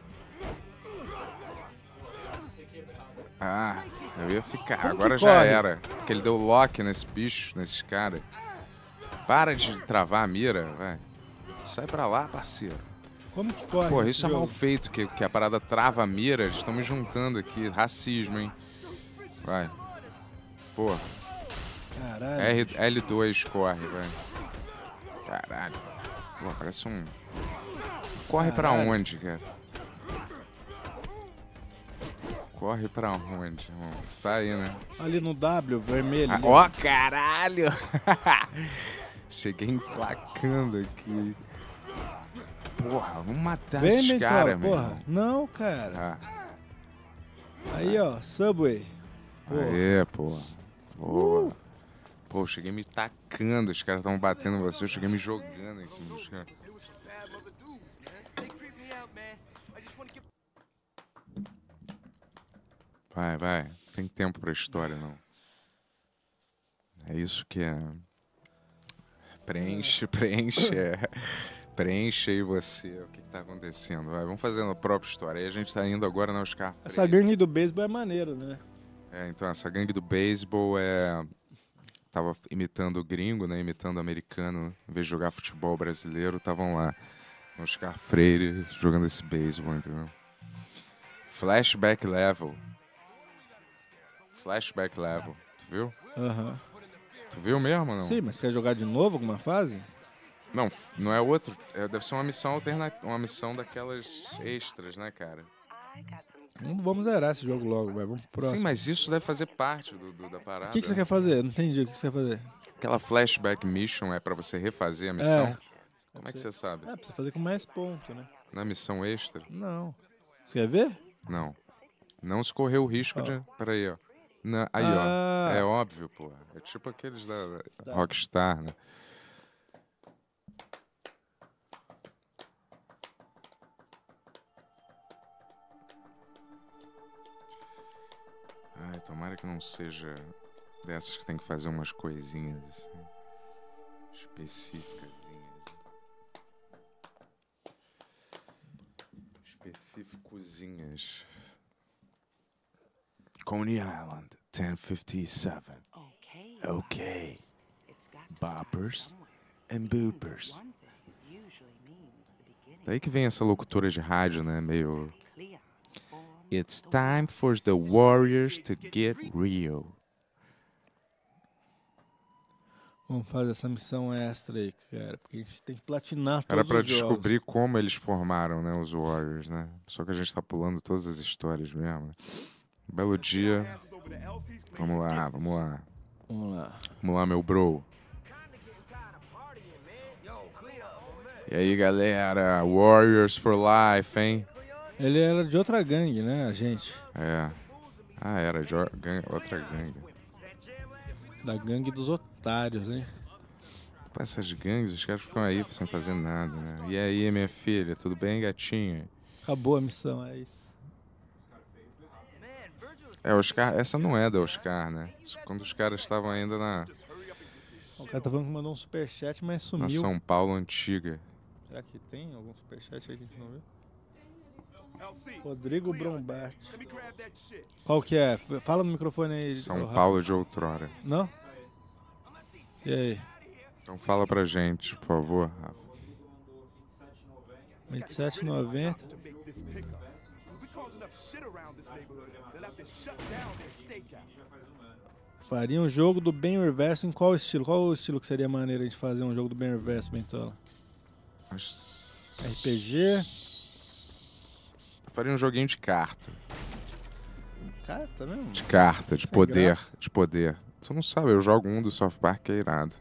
Ah, eu ia ficar. Como Agora já corre? era. Porque ele deu lock nesse bicho, nesses caras. Para de travar a mira, vai. Sai pra lá, parceiro. Como que corre? Pô, isso é mal feito, que, que a parada trava a mira. Estamos juntando aqui. Racismo, hein? Vai. Pô, Caralho. R, L2 corre, vai. Caralho. Pô, parece um. Corre pra Caralho. onde, cara? Corre pra onde, irmão? Tá aí, né? Ali no W, vermelho. Ah, ali. Ó, caralho! Cheguei emplacando aqui. Porra, vamos matar Vem, esses caras, meu. Não, cara. Ah, Aí, ó, Subway. Porra. aê, porra. Boa. Pô, eu cheguei me tacando, os caras estavam batendo em você, eu cheguei me jogando em cima dos caras. Vai, vai. Não tem tempo pra história, não. É isso que é. Preenche, preenche. é. Preenche aí você. O que, que tá acontecendo? Vai, vamos fazendo a própria história. Aí a gente tá indo agora na Oscar Essa Freire. gangue do beisebol é maneiro, né? É, então, essa gangue do beisebol é. tava imitando o gringo, né? Imitando o americano. Em vez de jogar futebol brasileiro, estavam lá. No Oscar Freire jogando esse beisebol, entendeu? Flashback level. Flashback level. Tu viu? Aham. Tu viu mesmo não? Sim, mas quer jogar de novo alguma fase? Não, não é outro. É, deve ser uma missão alternativa. Uma missão daquelas extras, né, cara? Vamos, zerar esse jogo logo, vai. Vamos pro próximo. Sim, mas isso deve fazer parte do, do- da parada. O que, que você quer fazer? Não entendi. O que você quer fazer? Aquela flashback mission é pra você refazer a missão? É. Como é que você sabe? É, precisa fazer com mais ponto, né? É missão extra? Não. Você quer ver? Não. Não se correu o risco de. Peraí, ó. Na- aí, Ah. ó. É óbvio, pô. É tipo aqueles da da Rockstar, né? Ai, tomara que não seja dessas que tem que fazer umas coisinhas assim. Específicas. Específicozinhas. Coney Island, 1057. Okay. Okay. Boppers and boopers. Daí que vem essa locutora de rádio, né? Meio. It's time for the Warriors to get real. Vamos fazer essa missão extra aí, cara. Porque a gente tem que platinar todos Era jogos. descobrir como eles formaram, né? Os Warriors, né? Só que a gente tá pulando todas as histórias mesmo. Belo dia. Vamos lá, vamos lá. Vamos lá. Vamos lá, meu bro. E aí, galera? Warriors for life, hein? Ele era de outra gangue, né, a gente? É. Ah, era de outra gangue. Da gangue dos otários, hein? Pô, essas gangues, os caras ficam aí sem fazer nada, né? E aí, minha filha, tudo bem, gatinha? Acabou a missão, é isso. É, Oscar, essa não é da Oscar, né? Quando os caras estavam ainda na, O cara tá falando que mandou um superchat, mas na sumiu. São Paulo antiga. Será que tem algum superchat aí que a gente não viu? Rodrigo Brombart. Qual que é? Fala no microfone aí. São. Paulo de outrora. Não? E aí? Então fala pra gente, por favor. Rafa. 27,90. Faria um jogo do Ben Reverso em qual estilo? Qual o estilo que seria maneiro a gente fazer um jogo do Ben Reverso, Bentola? RPG? Eu faria um joguinho de carta. Cara, tá vendo? De carta, de Sem poder. graça. De poder. Tu não sabe, eu jogo um do South Park que é irado.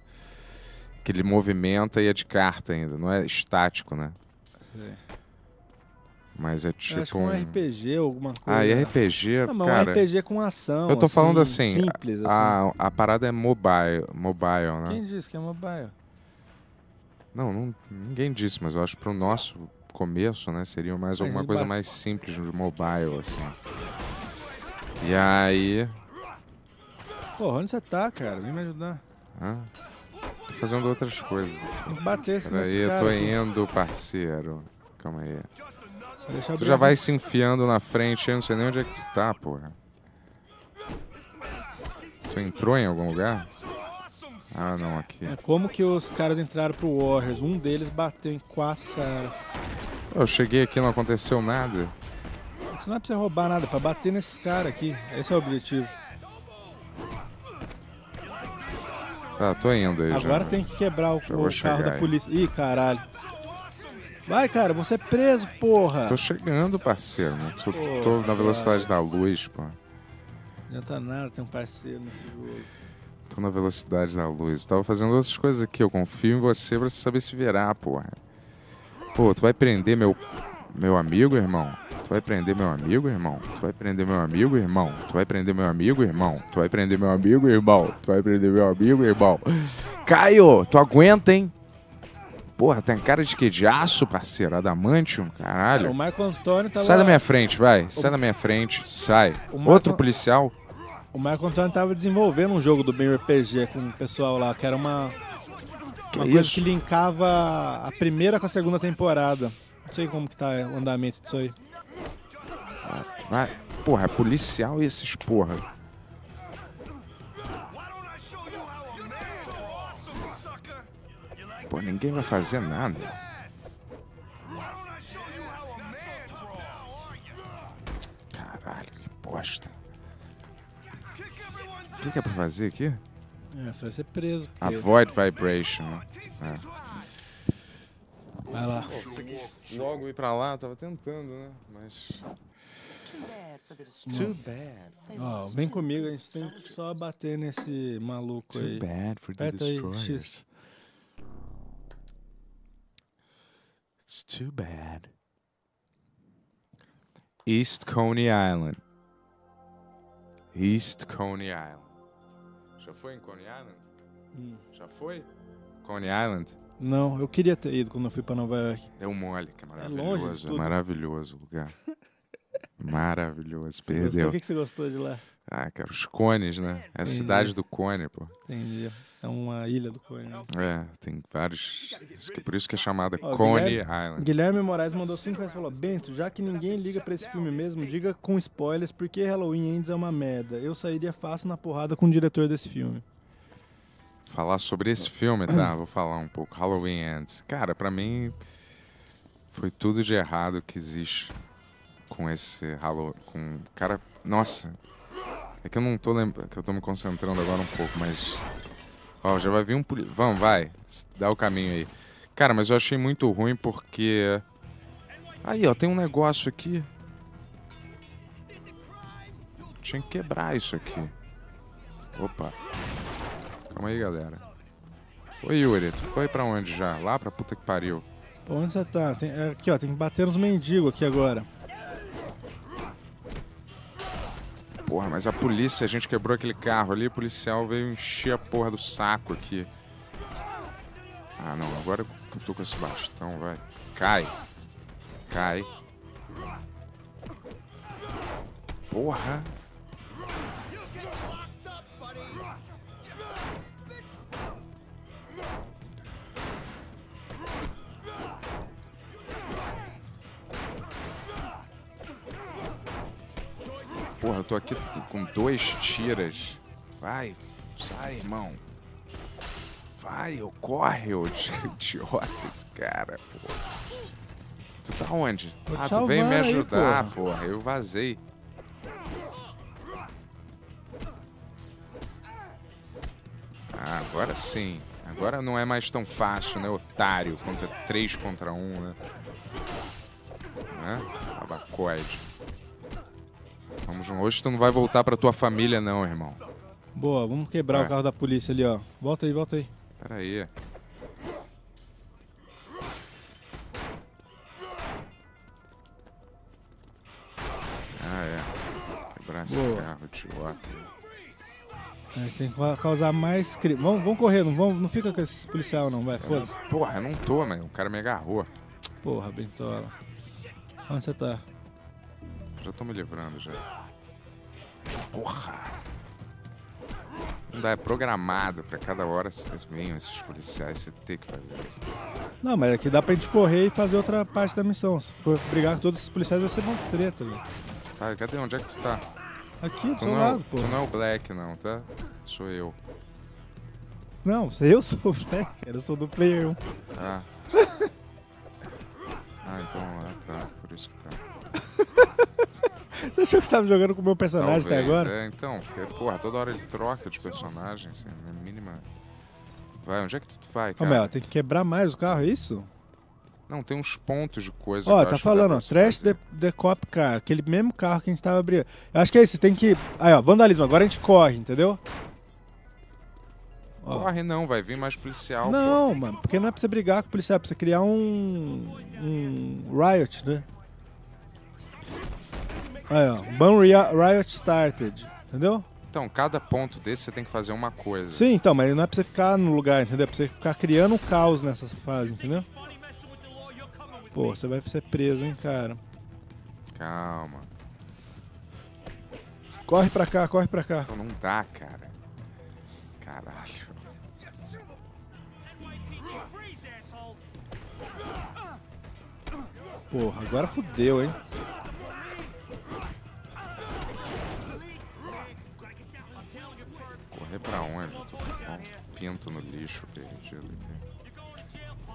Que ele movimenta e é de carta ainda, não é estático, né? Sei. Mas é Eu acho tipo que um RPG ou alguma coisa. Ah, e RPG, Não, mas cara. um RPG com ação. eu tô falando assim, Simples, assim. a, a parada é mobile, mobile, né? Quem disse que é mobile? Não, não, ninguém disse, mas eu acho que pro nosso começo, né, seria mais alguma coisa mais simples de mobile, assim. E aí. Porra, onde você tá, cara? Vem me ajudar. hã? Tô fazendo outras coisas. Tem que bater esse Peraí, eu tô indo, parceiro. Calma aí. Tu já vai se enfiando na frente, eu não sei nem onde é que tu tá, porra. Tu entrou em algum lugar? Ah, não, aqui. É como que os caras entraram pro Warriors? Um deles bateu em quatro caras. Eu cheguei aqui não aconteceu nada. Isso não é pra você roubar nada, é pra bater nesses caras aqui. Esse é o objetivo. Tá, tô indo aí já. Agora tem que quebrar o, Já o carro da aí. polícia. Ih, caralho. Vai, cara, você é preso, porra. Tô chegando, parceiro. Não tô, Pô, tô na velocidade cara. da luz, pô. Não adianta nada ter um parceiro nesse jogo. Tô na velocidade da luz. Tava fazendo outras coisas aqui. Eu confio em você pra você saber se virar, porra. Pô, tu vai prender meu, meu amigo, irmão? Tu vai prender meu amigo, irmão? Tu vai prender meu amigo, irmão? Tu vai prender meu amigo, irmão? Tu vai prender meu amigo, irmão? Tu vai prender meu amigo, irmão? Caio, tu aguenta, hein? Porra, tem cara de que de aço, parceiro? Adamantium, Cara, caralho. o Marco Antônio tava. Sai da minha frente, vai. Sai da minha frente. Sai. O Marco- Outro policial. O Marco Antônio tava desenvolvendo um jogo do Ben RPG com o pessoal lá, que era uma. Que Uma coisa isso? que linkava a primeira com a segunda temporada. Não sei como que tá o andamento disso aí. Vai. Porra, é policial esses porra. Pô, ninguém vai fazer nada. Caralho, que bosta. O que, que é pra fazer aqui? É, você vai ser preso. Avoid vibration. É. Vai lá. Você quis logo ir pra lá, eu tava tentando, né? Mas. Too bad. Too Ó, lost vem comigo, a gente tem que só bater nesse maluco Too aí. bad for the Aperta destroyers. It's too bad. East Coney Island. East Coney Island. Já foi em Coney Island? Hum. Já foi? Coney Island? Não, eu queria ter ido quando eu fui pra Nova York. Deu mole, que é de maravilhoso. É, tudo. maravilhoso o lugar. maravilhoso. Você gostou? Perdeu. O que, que você gostou de lá? Ah, cara, os cones, né? É a cidade do cone, pô. Entendi. É uma ilha do Cone. né? É, tem vários. Por isso que é chamada Ó, Guilherme- Island. Guilherme Moraes mandou 5 reais e falou: Bento, já que ninguém liga pra esse filme mesmo, diga com spoilers porque Halloween Ends é uma merda. Eu sairia fácil na porrada com o diretor desse filme. Falar sobre esse filme, tá? Vou falar um pouco. Halloween Ends. Cara, pra mim foi tudo de errado que existe com esse Halloween. Com. Cara, nossa. É que eu não tô lembrando. que eu tô me concentrando agora um pouco, mas. Ó, já vai vir um. Vamos, vai. Dá o caminho aí. Cara, mas eu achei muito ruim porque. Aí, ó, tem um negócio aqui. Tinha que quebrar isso aqui. Opa. Calma aí, galera. Oi, Yuri, tu foi pra onde já? Lá pra puta que pariu. Onde você tá? Tem- é aqui, ó, tem que bater nos mendigos aqui agora. Porra, mas a polícia, a gente quebrou aquele carro ali, o policial veio encher a porra do saco aqui. Ah, não, agora eu tô com esse bastão, vai. Cai. Cai. Porra. Porra, eu tô aqui com dois tiras. Vai, sai, irmão. Vai, eu corre, ô idiota, esse cara, porra. Tu tá onde? Vou ah, tu veio me salvar aí, ajudar, porra. porra. Eu vazei. Ah, agora sim. Agora não é mais tão fácil, né, otário? Contra três contra um, né? Né? Abacoide. Vamos. Hoje tu não vai voltar pra tua família, não, irmão. Boa, vamos quebrar Vai. o carro da polícia ali, ó. Volta aí, volta aí. Pera aí. Ah, é. Quebrar esse Boa. carro, idiota. Gente tem que ca- causar mais crime. Vamos, vamos correr, não, vamos, não fica com esse policial não, vai, foda-se. Porra, eu não tô, mano. O cara me agarrou. Porra, Bentola. Onde você tá? Já tô me livrando já. Porra! Não dá, é programado pra cada hora venham esses policiais, você tem que fazer isso. Não, mas aqui dá pra gente correr e fazer outra parte da missão. Se for brigar com todos esses policiais vai ser uma treta, velho. Tá, cadê? Onde é que tu tá? Aqui, do Tu seu não, é, lado, pô. tu não é o Black, não, tá? Sou eu. Não, eu sou o Black, cara. Eu sou do Player 1. Ah. Ah, então, ah, tá. Por isso que tá. Você achou que você tava jogando com o meu personagem até Talvez, agora? É, então, porque, porra, toda hora ele troca de personagem, assim, mínima. Vai, onde é que tu vai, cara? Como é, ó, tem que quebrar mais o carro, é isso? Não, tem uns pontos de coisa. Ó, tá falando, ó, Trash the, the Cop Car, aquele mesmo carro que a gente tava abrindo. Eu acho que é isso, tem que. Aí, ó, vandalismo, agora a gente corre, entendeu? Ó. Corre não, vai vir mais policial. Não, mano, porque não é pra você brigar com o policial, é pra você criar um. um riot, né? Aí, ó, Ban Riot Started, entendeu? Então, cada ponto desse você tem que fazer uma coisa. Sim, então, mas não é pra você ficar no lugar, entendeu? É pra você ficar criando um caos nessa fase, entendeu? Pô, você vai ser preso, hein, cara. Calma. Corre pra cá, corre pra cá. Então não dá, cara. Caralho. Porra, agora fudeu, hein? Correr pra onde? Eu tô com pinto no lixo perdido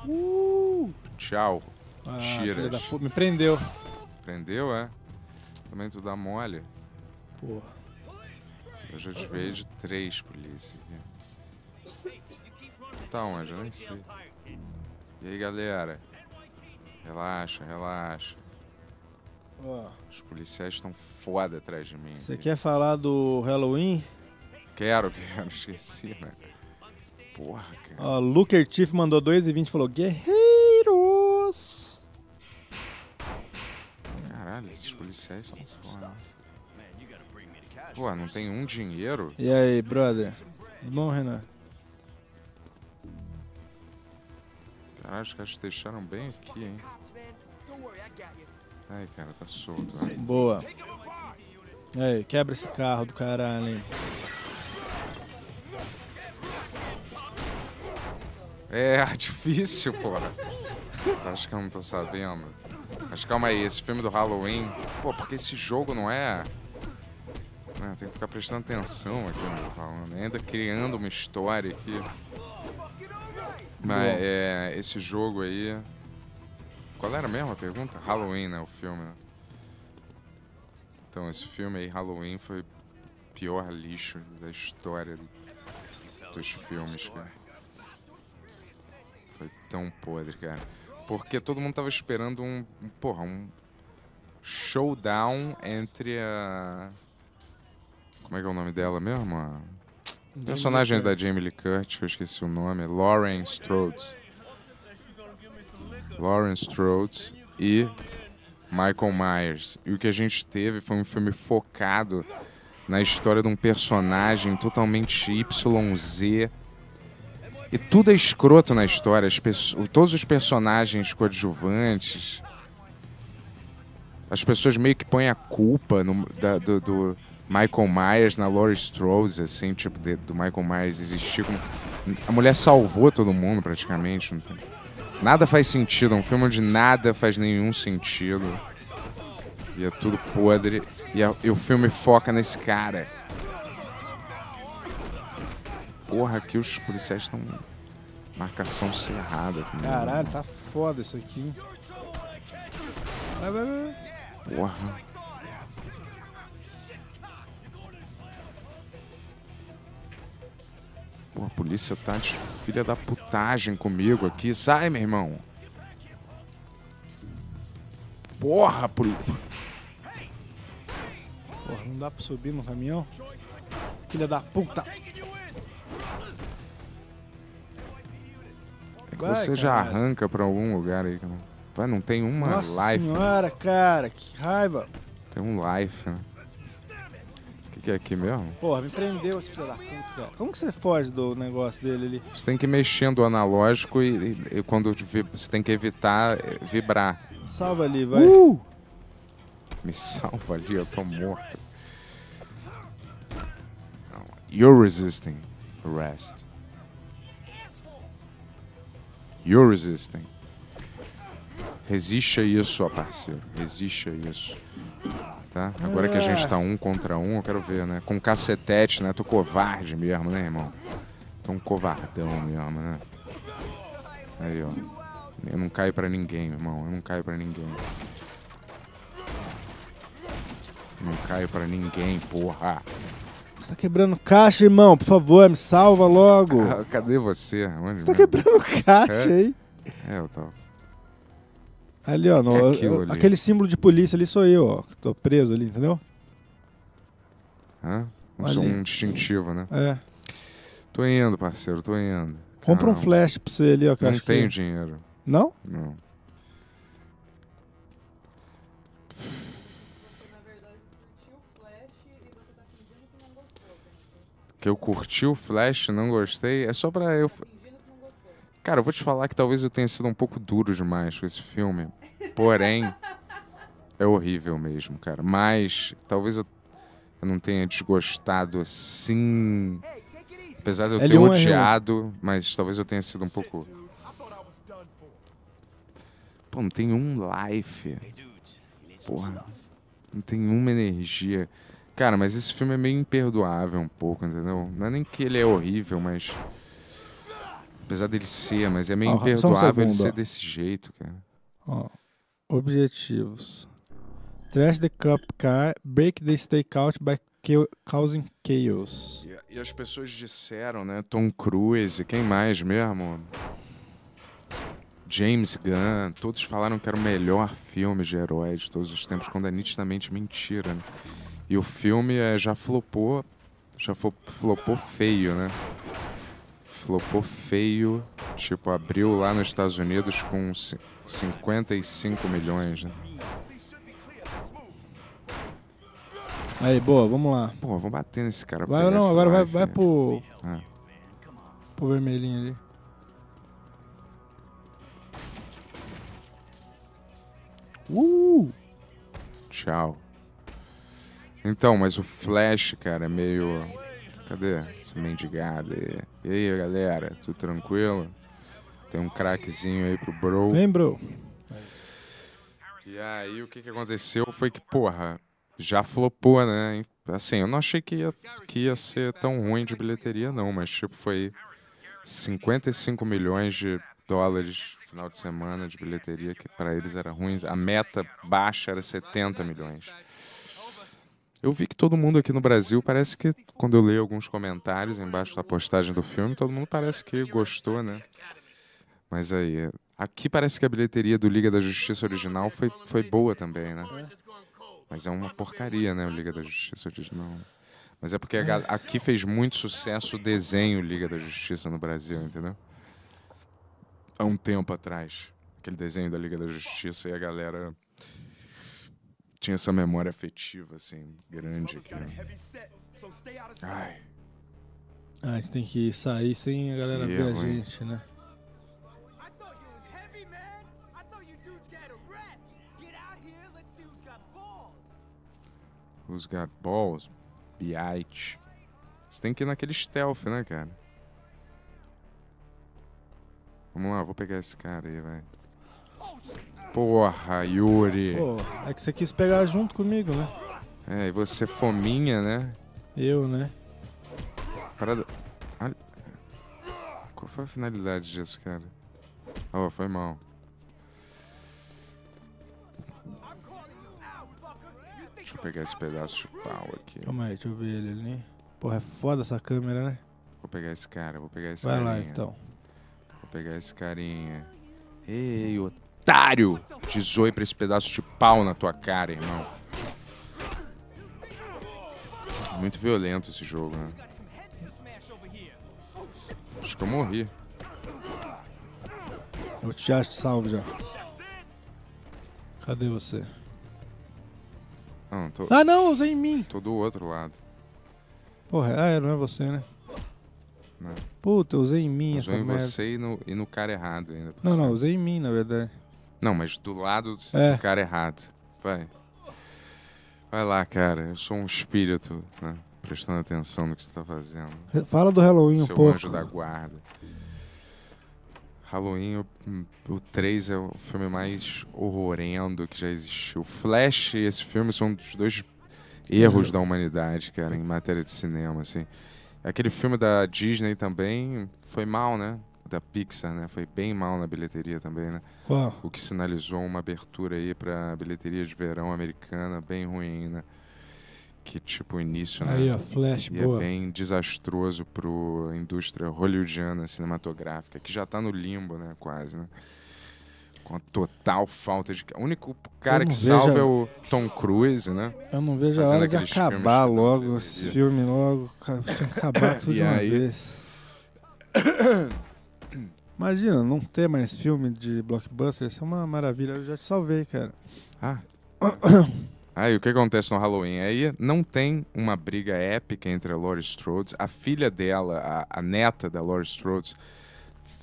aqui. Tchau. Ah, Tiras. puta, me prendeu. Prendeu, é? Também tu dá mole. Porra. Eu já desviei de três polícias aqui. Tu tá onde? Eu nem sei. E aí, galera? Relaxa, relaxa. Os policiais estão foda atrás de mim. você quer falar do Halloween? Quero, quero. Esqueci, né? Porra, cara. Ó, Looker Chief mandou 2,20 e falou: Guerreiros! Caralho, esses policiais são foda. Pô, não tem um dinheiro? E aí, brother? Tudo bom, Renan? Caralho, os caras te deixaram bem aqui, hein? Ai, cara, tá solto. né? Boa. Aí, quebra esse carro do caralho, hein? É, difícil, porra. Acho que eu não tô sabendo. Mas calma aí, esse filme do Halloween. Pô, porque esse jogo não é. Né, tem que ficar prestando atenção aqui no que eu tô falando. Ainda criando uma história aqui. Mas é, esse jogo aí. Qual era mesmo a pergunta? Halloween, né? O filme. né? Então, esse filme aí, Halloween, foi o pior lixo da história do- dos filmes, cara. Foi tão podre, cara. Porque todo mundo tava esperando um, um porra, um showdown entre a como é que é o nome dela mesmo? A personagem da Jamie Lee Curtis, que eu esqueci o nome, Lauren Strode. Lauren Strode e Michael Myers. E o que a gente teve foi um filme focado na história de um personagem totalmente YZ. E tudo é escroto na história. Todos os personagens coadjuvantes. As pessoas meio que põem a culpa no- da- do, do Michael Myers na Laurie Strode, assim, tipo, de- do Michael Myers existir como. A mulher salvou todo mundo, praticamente. Tem- Nada faz sentido. É um filme onde nada faz nenhum sentido. E é tudo podre. E, a- e o filme foca nesse cara. Porra, aqui os policiais estão. Marcação cerrada. comigo. Caralho, tá foda isso aqui. Vai, vai, vai. Porra. Pô, a polícia tá de filha da putagem comigo aqui. Sai, meu irmão. Porra, polícia. Porra, não dá pra subir no caminhão? Filha da puta! É que Vai, você já caralho. arranca pra algum lugar aí. cara. Vai, não tem uma Nossa life. né? senhora, cara, que raiva! Tem um life, né? O que, que é aqui mesmo? Porra, me prendeu esse filho da puta, cara. Como que você foge do negócio dele ali? Você tem que ir mexendo o analógico e, e- e quando você tem que evitar eh, vibrar. Salva ali, vai. Uh! Me salva ali, eu tô morto. You're resisting arrest. You're resisting. Resiste a isso, ó parceiro. Resiste a isso. Tá? Agora que a gente tá um contra um, eu quero ver, né? Com cacetete, né? Tu covarde mesmo, né, irmão? É um covardão mesmo, né? Aí, ó. Eu não caio pra ninguém, irmão. Eu não caio pra ninguém. Não caio pra ninguém, porra. Você tá quebrando caixa, irmão. Por favor, me salva logo. Ah, Cadê você? Onde Você tá quebrando caixa É? aí. É, eu tava. Ali, ó. no- É aquilo ali. Aquele símbolo de polícia ali sou eu, ó. Tô preso ali, entendeu? Hã? Um, Ali. um distintivo, né? É. Tô indo, parceiro, tô indo. Compra um Calma. flash pra você ali, ó. Que eu Não tenho que... dinheiro. Não? Não. Que eu curti o Flash, não gostei. É só pra eu. Cara, eu vou te falar que talvez eu tenha sido um pouco duro demais com esse filme. Porém, é horrível mesmo, cara. Mas talvez eu, eu não tenha desgostado assim. Apesar de eu L1 ter é R1. odiado, mas talvez eu tenha sido um pouco. Pô, não tem um life. Porra. Não tem uma energia. Cara, mas esse filme é meio imperdoável um pouco, entendeu? Não é nem que ele é horrível, mas. Apesar dele ser, mas é meio só um imperdoável ele ser desse jeito, cara. Ó, objetivos. Trash the cup car, break the stakeout by ca- causing chaos. E, e as pessoas disseram, né? Tom Cruise, quem mais mesmo? James Gunn, todos falaram que era o melhor filme de herói de todos os tempos, quando é nitidamente mentira, né? E o filme eh, já flopou, já flopou feio, né? Flopou feio, tipo, abriu lá nos Estados Unidos com ci- 55 milhões, né? Aí, boa, vamos lá. Pô, vou bater nesse cara. Vai, não, agora vai, vai né? pro, Ah. pro vermelhinho ali. Uh! Tchau. Então, mas o Flash, cara, é meio. Cadê essa mendigada aí? E aí, galera, tudo tranquilo? Tem um craquezinho aí pro bro. Vem, bro. E aí, o que que aconteceu foi que, porra, já flopou, né? Assim, eu não achei que ia, que ia ser tão ruim de bilheteria, não, mas, tipo, foi 55 milhões de dólares no final de semana de bilheteria, que pra eles era ruim. A meta baixa era 70 milhões. Eu vi que todo mundo aqui no Brasil parece que, quando eu leio alguns comentários embaixo da postagem do filme, todo mundo parece que gostou, né? Mas aí, aqui parece que a bilheteria do Liga da Justiça original foi, foi boa também, né? Mas é uma porcaria, né, o Liga da Justiça original. Mas é porque aqui fez muito sucesso o desenho Liga da Justiça no Brasil, entendeu? Há um tempo atrás. Aquele desenho da Liga da Justiça e a galera tinha essa memória afetiva, assim, grande aqui. né? Ai, Ah, a gente tem que sair sem a galera Que ver a erro, hein? gente, né? A who's got balls. who's got balls? Biate. Você tem que ir naquele stealth, né, cara? Vamos lá, vou pegar esse cara aí, vai. Porra, Yuri. Pô, é que você quis pegar junto comigo, né? É, e você fominha, né? Eu, né? Parada. Qual foi a finalidade disso, cara? Oh, foi mal. Deixa eu pegar esse pedaço de pau aqui. Calma aí, deixa eu ver ele ali. Porra, é foda essa câmera, né? Vou pegar esse cara, vou pegar esse Vai carinha. lá, então. Vou pegar esse carinha. Ei, otário! Te zoe pra esse pedaço de pau na tua cara, irmão. Muito violento esse jogo, né? Acho que eu morri. Eu te acho salvo já. Cadê você? Não, tô, Ah, não, usei em mim. tô do outro lado. Porra, ah, é, não é você, né? Não. Puta, eu usei em mim Usou essa em merda. você e no, e no cara errado ainda. Não, não, usei em mim, na verdade. Não, mas do lado do É. do cara errado. Vai. Vai lá, cara. Eu sou um espírito, né? Prestando atenção no que você tá fazendo. Fala do Halloween um Seu pouco. anjo da guarda. Halloween, o, o 3 é o filme mais horrorendo que já existiu. Flash e esse filme são dos dois erros da humanidade, cara, em matéria de cinema, assim. Aquele filme da Disney também foi mal, né? Da Pixar, né? Foi bem mal na bilheteria também, né? Qual? O que sinalizou uma abertura aí pra bilheteria de verão americana bem ruim, né? Que tipo, o início, né? Aí, ó, Flash, E boa. é bem desastroso pro indústria hollywoodiana cinematográfica, que já tá no limbo, né, quase, né? Com a total falta de... O único cara que salva a- é o Tom Cruise, né? Eu não vejo a hora de acabar logo esse filme logo. Tinha que acabar tudo E de uma aí? vez. Imagina, não ter mais filme de blockbuster, isso é uma maravilha. Eu já te salvei, cara. Ah. Aí, o que acontece no Halloween? Aí não tem uma briga épica entre a Laurie Strode. A filha dela, a, a neta da Laurie Strode,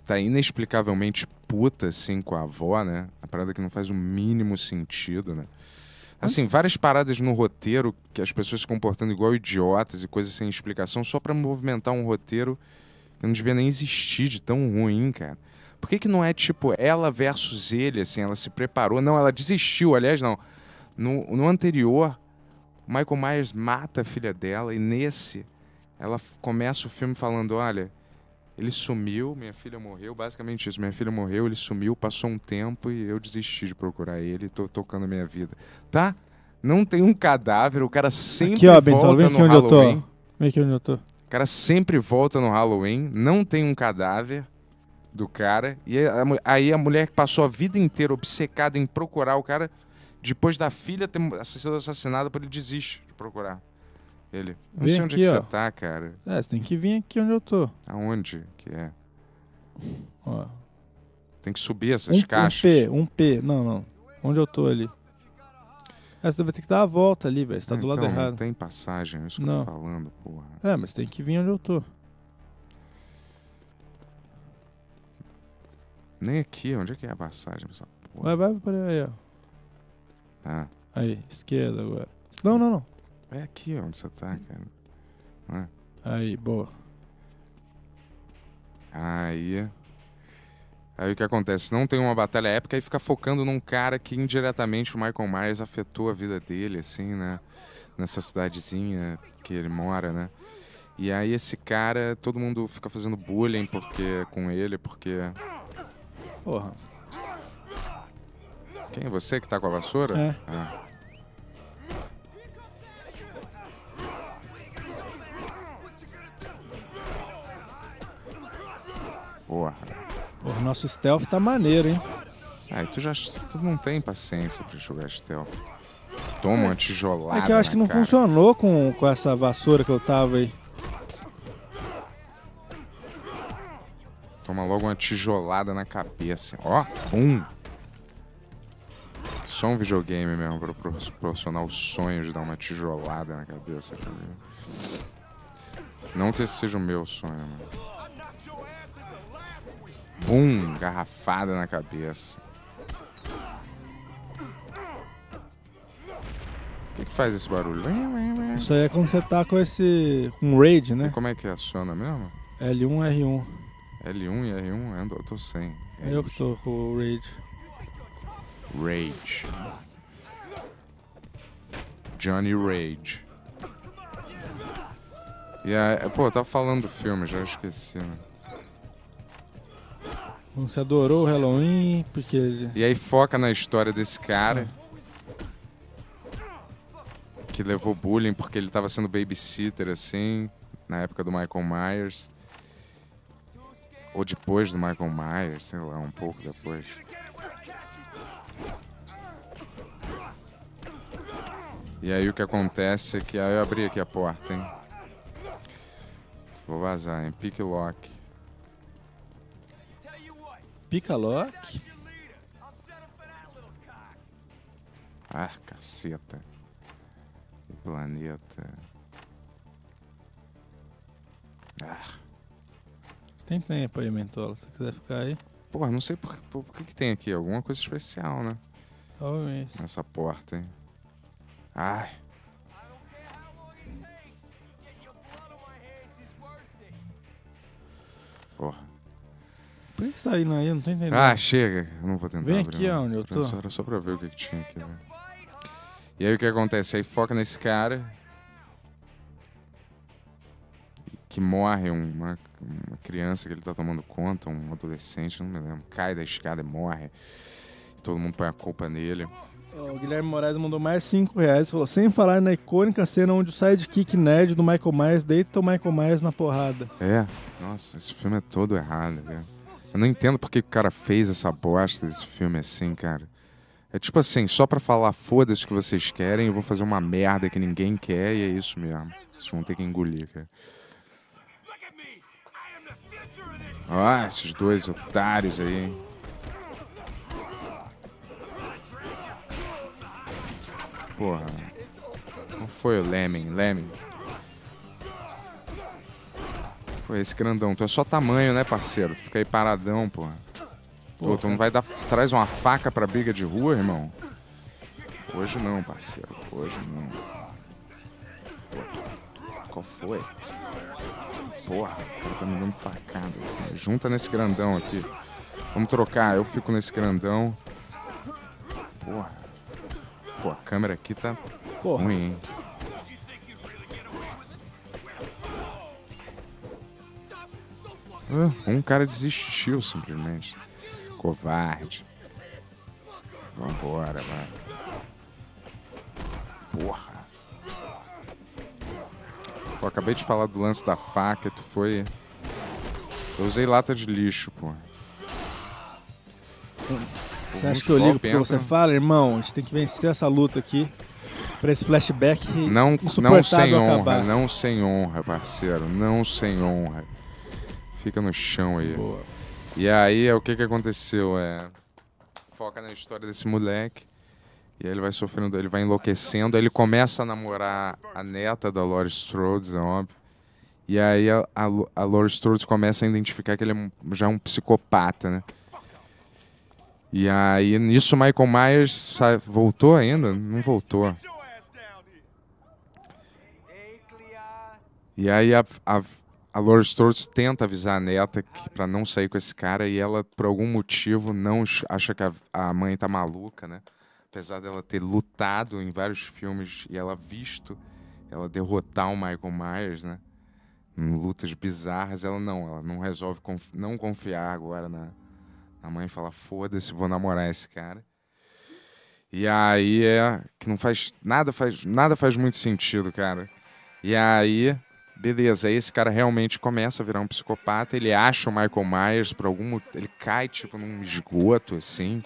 tá inexplicavelmente puta, assim, com a avó, né? A parada que não faz o mínimo sentido, né? Assim, várias paradas no roteiro que as pessoas se comportando igual idiotas e coisas sem explicação só pra movimentar um roteiro que não devia nem existir de tão ruim, cara. Por que, que não é tipo ela versus ele, assim? Ela se preparou. Não, ela desistiu, aliás, não. No, no anterior, o Michael Myers mata a filha dela e nesse ela começa o filme falando: olha, Ele sumiu, minha filha morreu, basicamente isso. Minha filha morreu, ele sumiu, passou um tempo e eu desisti de procurar ele tô tocando a minha vida. Tá? Não tem um cadáver, o cara sempre Aqui, ó, volta vem aqui no onde eu tô. Halloween. Vem aqui onde eu tô. O cara sempre volta no Halloween, não tem um cadáver do cara. E aí a mulher que passou a vida inteira obcecada em procurar o cara, depois da filha ter sido assassinada, ele desiste de procurar ele. Não Vem sei onde é aqui, que ó. você tá, cara. É, você tem que vir aqui onde eu tô. Aonde que é? Ó. Tem que subir essas Um, um caixas. P, um P. Não, não. Onde eu tô ali. É, você vai ter que dar a volta ali, velho. Você tá Ah, do lado então, errado. Não tem passagem, é isso que eu Não. tô falando, porra. É, mas tem que vir onde eu tô. Nem aqui, onde é que é a passagem? Essa Vai, porra? vai por aí, ó. Ah, Aí, esquerda agora. Não, não, não. é aqui onde você tá, cara. É? Aí, boa. Aí. Aí o que acontece? Não tem uma batalha épica e fica focando num cara que indiretamente o Michael Myers afetou a vida dele, assim, né? Nessa cidadezinha que ele mora, né? E aí esse cara, todo mundo fica fazendo bullying porque, com ele, porque. Porra. Quem é você que tá com a vassoura? É. Ah. Porra. Porra, nosso stealth tá maneiro, hein? Aí tu já tu não tem paciência pra jogar stealth. Toma uma tijolada. É que eu acho na que não cara. funcionou com, com essa vassoura que eu tava aí. Toma logo uma tijolada na cabeça. Ó, pum. Só um videogame mesmo pra proporcionar o sonho de dar uma tijolada na cabeça. cara. Não que esse seja o meu sonho, mano. Bum, garrafada na cabeça. O que, que faz esse barulho? Isso aí é quando você tá com esse. com raid, E né? como é que aciona mesmo? L1, R1. L1 e R1, ando- eu tô sem. É eu que tô com o raid. Rage. Johnny Rage. E aí, pô, eu tava falando do filme, já esqueci, né? Você adorou o Halloween, porque. E aí foca na história desse cara que levou bullying porque ele tava sendo babysitter, assim, na época do Michael Myers. Ou depois do Michael Myers, sei lá, um pouco depois. E aí o que acontece é que aí eu abri aqui a porta, hein? Vou vazar, hein? Pick lock. Cock. Ah, caceta. E planeta. Ah, Tem tempo aí, Mentola. Se quiser ficar aí, porra, não sei por, por, por que, que tem aqui. Alguma coisa especial, né? talvez. Nessa porta, hein? Ai, Por que você tá indo aí? Eu não tô entendendo. Ah, chega. Eu não vou tentar Vem abrir, aqui, não. onde eu tô. Só, era só pra ver o que, que tinha aqui, né? E aí o que acontece? Aí foca nesse cara que morre uma, uma criança que ele tá tomando conta, um adolescente, não me lembro. Cai da escada e morre. E todo mundo põe a culpa nele. O Guilherme Moraes mandou mais 5 reais. Falou: sem falar na icônica cena onde o sidekick nerd do Michael Myers deita o Michael Myers na porrada. É, nossa, esse filme é todo errado, cara. Eu não entendo porque o cara fez essa bosta desse filme assim, cara. É tipo assim, só pra falar foda-se que vocês querem, eu vou fazer uma merda que ninguém quer e é isso mesmo. Vocês vão ter que engolir, cara. Ó, esses dois otários aí, hein? Porra. Não foi o Lemming, Lemming. Pô, esse grandão, tu é só tamanho, né, parceiro? Tu fica aí paradão, porra. Pô, tu não vai dar. Traz uma faca pra briga de rua, irmão? Hoje não, parceiro. Hoje não. Pô, Qual foi? Porra, o cara tá me dando facada. Junta nesse grandão aqui. Vamos trocar, eu fico nesse grandão. Porra. Pô, a câmera aqui tá Porra. ruim, hein? Um cara desistiu simplesmente. Covarde. Vambora, vai. Porra. Pô, acabei de falar do lance da faca, tu foi. Eu usei lata de lixo, pô. Você acha que eu ligo porque você fala, irmão? A gente tem que vencer essa luta aqui pra esse flashback Não, não sem honra, acabar. não sem honra, parceiro. Não sem honra. Fica no chão aí. Boa. E aí, é o que que aconteceu? É, foca na história desse moleque. E aí ele vai sofrendo, ele vai enlouquecendo. Aí ele começa a namorar a neta da Laurie Strode, é óbvio. E aí a, a, a Laurie Strode começa a identificar que ele é um- já um psicopata, né? E aí, nisso, o Michael Myers sa- voltou ainda? Não voltou. E aí a, a, a Laurie Strode tenta avisar a neta para não sair com esse cara e ela, por algum motivo, não ch- acha que a, a mãe tá maluca, né? Apesar dela ter lutado em vários filmes e ela visto ela derrotar o Michael Myers, né? Em lutas bizarras, ela não, ela não resolve não confiar agora na, na mãe, fala, foda-se, vou namorar esse cara. E aí é que não faz nada faz nada faz muito sentido, cara. E aí, beleza, aí esse cara realmente começa a virar um psicopata, ele acha o Michael Myers por algum ele cai tipo num esgoto assim.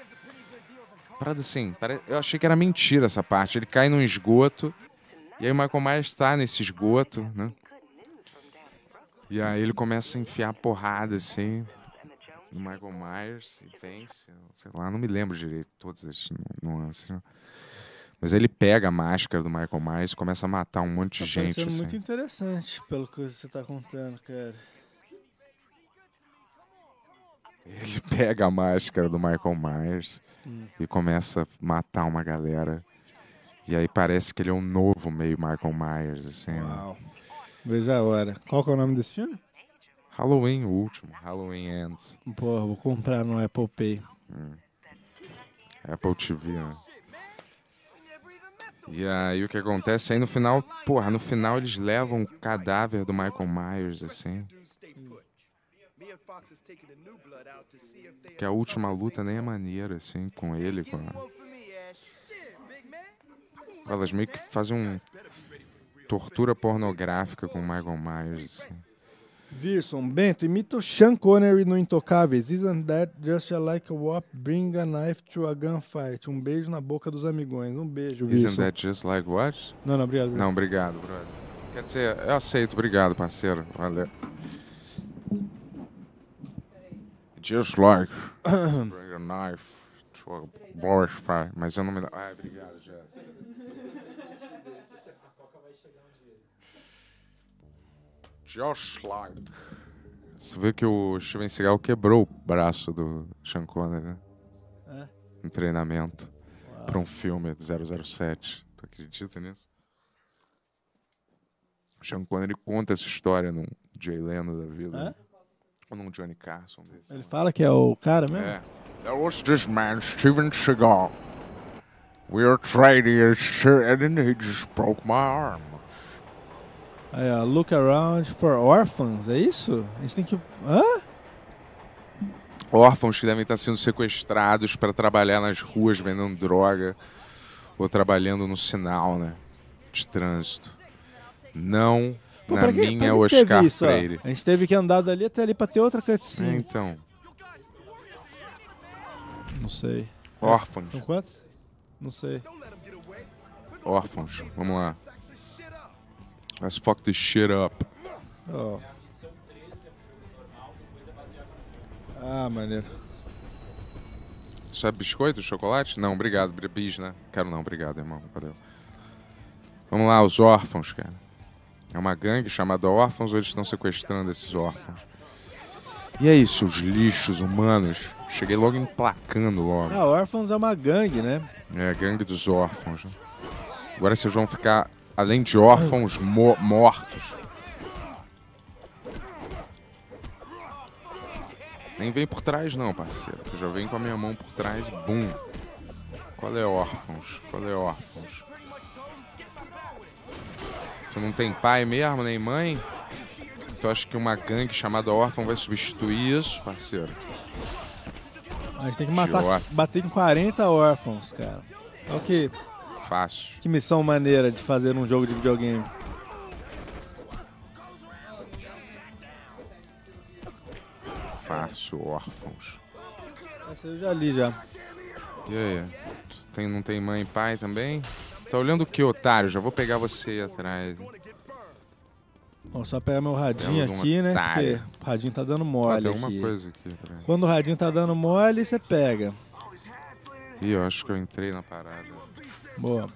Parada assim, eu achei que era mentira essa parte. Ele cai num esgoto e aí o Michael Myers está nesse esgoto, né? E aí ele começa a enfiar porrada assim no Michael Myers e vence. Sei lá, não me lembro direito todas as nu- nuances. né? Mas ele pega a máscara do Michael Myers e começa a matar um monte de Tá gente. parecendo Assim. muito interessante pelo que você tá contando, cara. Ele pega a máscara do Michael Myers Hum. e começa a matar uma galera. E aí parece que ele é um novo meio Michael Myers, assim. né? Uau. Veja a hora. Qual que é o nome desse filme? Halloween, o último. Halloween Ends. Porra, vou comprar no Apple Pay. Apple TV, né? E aí o que acontece? Aí no final, porra, no final eles levam o cadáver do Michael Myers, assim. Que a última luta nem é maneira, assim, com ele. Com a... Elas meio que fazem um tortura pornográfica com o Michael Myers, assim. Virson, Bento, imita o Sean Connery no Intocáveis. Isn't that just like a wop? Bring a knife to a gunfight. Um beijo na boca dos amigões. Um beijo, Isn't Virson. that just like what? Não, não, obrigado. Não, obrigado, brother. Quer dizer, eu aceito, obrigado, parceiro. Valeu. Just like bring a knife to a fire. Mas eu não me. Ai, obrigado, Jess. Just like. Você viu que o Steven Seagal quebrou o braço do Sean Connery, né? É? Em treinamento. Pra um filme de 007. Tu acredita nisso? O Sean Connery conta essa história num Jay Leno da vida. É? né? Ou num Johnny Carson desse. Ele fala que é o cara mesmo? É. There was this man, Steven Seagal. We were trading and he just broke my arm. Aí, ó, look around for orphans, é isso? A gente tem que. Hã? Órfãos que devem estar sendo sequestrados para trabalhar nas ruas vendendo droga ou trabalhando no sinal, né? De trânsito. Não Pô, na que- minha Oscar isso, ó? Freire. A gente teve que andar dali até ali pra ter outra É, cutscene. então, Não sei. órfãos. São quantos? Não sei. Órfãos. Vamos lá. Let's fuck this shit up. Ó. Ah, maneiro. Isso é biscoito, chocolate? Não, obrigado. bri- Bis, né? Quero não, obrigado, irmão. Valeu. Vamos lá, os órfãos, cara. É uma gangue chamada Órfãos, eles estão sequestrando esses órfãos. E aí, seus lixos humanos? Cheguei logo emplacando logo. Ah, Orphans é uma gangue, né? É gangue dos órfãos. né? Agora vocês vão ficar, além de órfãos, mo- mortos. Nem vem por trás não, parceiro. Eu já vem com a minha mão por trás e bum. Qual é órfãos? Qual é órfãos? Tu não tem pai mesmo, nem mãe? tu acha que uma gangue chamada órfão vai substituir isso, parceiro? A gente tem que matar, bater em 40 órfãos, cara. Olha que, Fácil. que missão maneira de fazer um jogo de videogame. Fácil, órfãos. Essa eu já li já. E aí? Tem, não tem mãe e pai também? Tá olhando o que, otário? Já vou pegar você aí atrás. Vou só pegar meu radinho de um aqui, né? Porque o radinho tá dando mole tem alguma aqui. coisa aqui. Quando o radinho tá dando mole, você pega. Ih, eu acho que eu entrei na parada. Boa.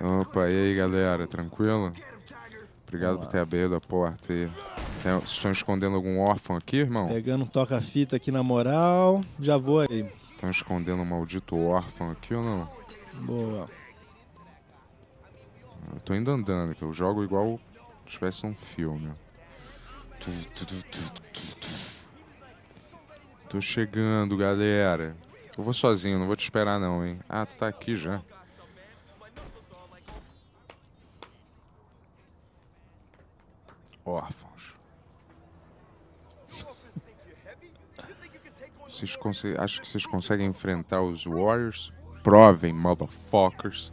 Opa, e aí, galera? Tranquilo? Obrigado por ter aberto a porta aí. Tem- Vocês estão escondendo algum órfão aqui, irmão? Pegando um toca-fita aqui na moral. Já vou aí. Estão escondendo um maldito órfão aqui ou não? Boa. Eu tô ainda andando, que eu jogo igual se tivesse um filme. Tô chegando, galera. Eu vou sozinho, não vou te esperar não, hein? Ah, tu tá aqui já. Órfãos. Vocês acho que vocês conseguem enfrentar os Warriors? Provem, motherfuckers.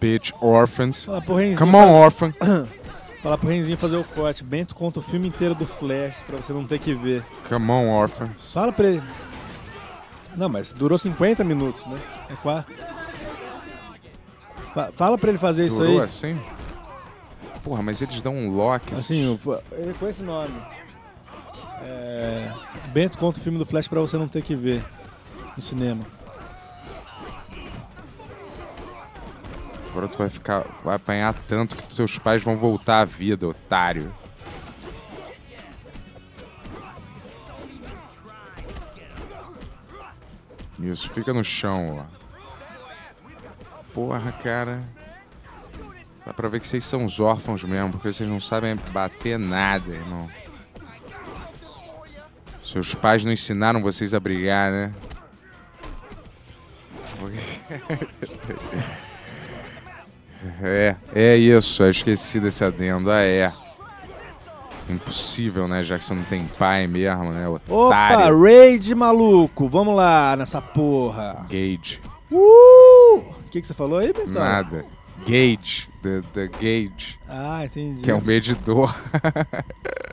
Bitch orphans. Fala pro Renzinho, Come on, orphan. fala pro Renzinho fazer o corte. Bento conta o filme inteiro do Flash pra você não ter que ver. Come on, orphans. Fala pra ele. Não, mas durou 50 minutos, né? É quatro. Fa- fala pra ele fazer isso Durou aí. assim? Porra, mas eles dão um lock. Assim, o- é com esse nome. É, Bento conta o filme do Flash pra você não ter que ver no cinema. Agora tu vai ficar. Vai apanhar tanto que seus pais vão voltar à vida, otário. Isso, fica no chão, ó. Porra, cara. Dá pra ver que vocês são os órfãos mesmo, porque vocês não sabem bater nada, irmão. Seus pais não ensinaram vocês a brigar, né? É, é isso, eu esqueci desse adendo. Ah, é. Impossível, né? Já que você não tem pai mesmo, né? Opa, Otário. raid maluco! Vamos lá nessa porra! Gage. Uh! O que, que você falou aí, Bentão? Nada. Gage. The, the Gage. Ah, entendi. Que é um medidor.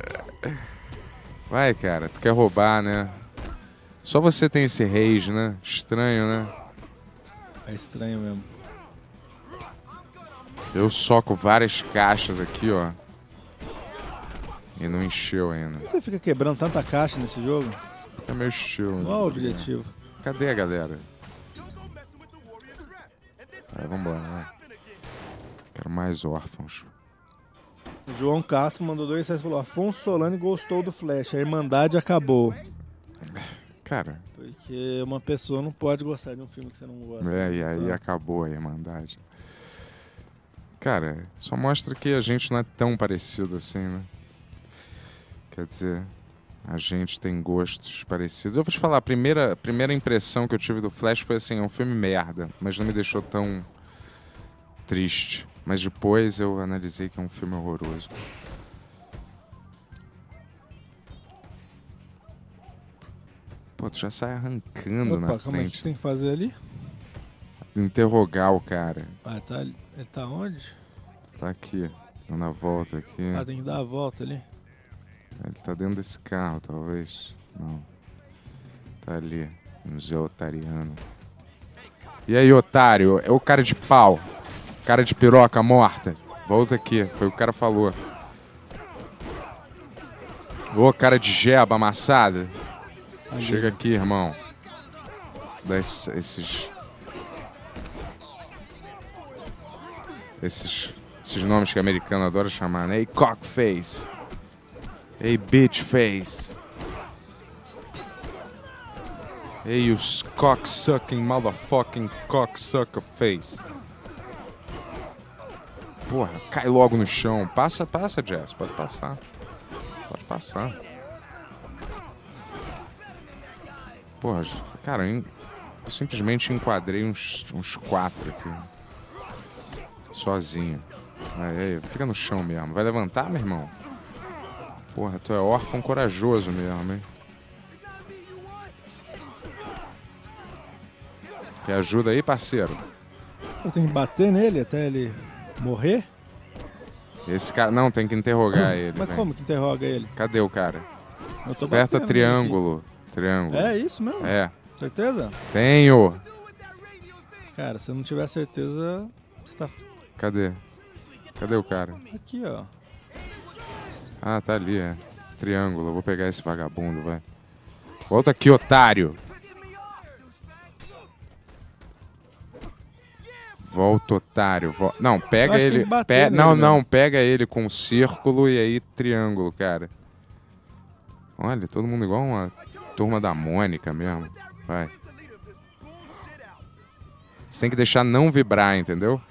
Vai, cara. Tu quer roubar, né? Só você tem esse rage, né? Estranho, né? É estranho mesmo. Eu soco várias caixas aqui, ó. E não encheu ainda. Por que você fica quebrando tanta caixa nesse jogo? É meu estilo. Qual o objetivo? Cadê a galera? É, vambora, vai. Quero mais órfãos. O João Castro mandou dois reais e falou: Afonso Solano gostou do Flash, a Irmandade acabou. Cara, Porque uma pessoa não pode gostar de um filme que você não gosta. é, e aí Então, acabou a Irmandade. Cara, só mostra que a gente não é tão parecido assim, né? Quer dizer, a gente tem gostos parecidos. Eu vou te falar, a primeira, a primeira impressão que eu tive do Flash foi assim, é um filme merda, mas não me deixou tão triste. Mas depois eu analisei que é um filme horroroso. Pô, tu já sai arrancando na Opa, como é que frente. tem que fazer ali? Interrogar o cara. Ah, tá, ele tá onde? Tá aqui, dando a volta aqui. Ah, tem que dar a volta ali. Ele tá dentro desse carro, talvez. Não. Tá ali. Museu Otariano. E aí, otário? É o cara de pau. Cara de piroca morta. Volta aqui. Foi o que o cara falou. Ô, cara de jeba amassada. Ali. Chega aqui, irmão. Dá esses, esses. Esses. Esses nomes que o americano adora chamar, né? Ei, cockface. Ei, bitch face. Ei, os cocksucking motherfucking cocksucker face. Porra, cai logo no chão. Passa, passa, Jess. Pode passar. Pode passar. Porra, cara, eu simplesmente enquadrei uns, uns quatro aqui. Sozinho. Aí, aí, fica no chão mesmo. Vai levantar, meu irmão? Porra, tu é órfão corajoso mesmo, hein? Quer ajuda aí, parceiro? Eu tenho que bater nele até ele morrer? Esse cara. Não, tem que interrogar ele. Mas como que interroga ele? Cadê o cara? Eu tô Aperta triângulo. Triângulo. É isso mesmo? É. Certeza? Tenho. Cara, se eu não tiver certeza, você tá Cadê? Cadê o cara? aqui, ó. Ah, tá ali, é. Triângulo. Eu vou pegar esse vagabundo, vai. Volta aqui, otário. Volta, otário. Vol- Não, pega ele. bater pe- Não, né? não, pega ele com círculo e aí triângulo, cara. Olha, todo mundo igual uma turma da Mônica mesmo. Vai. Você tem que deixar não vibrar, entendeu?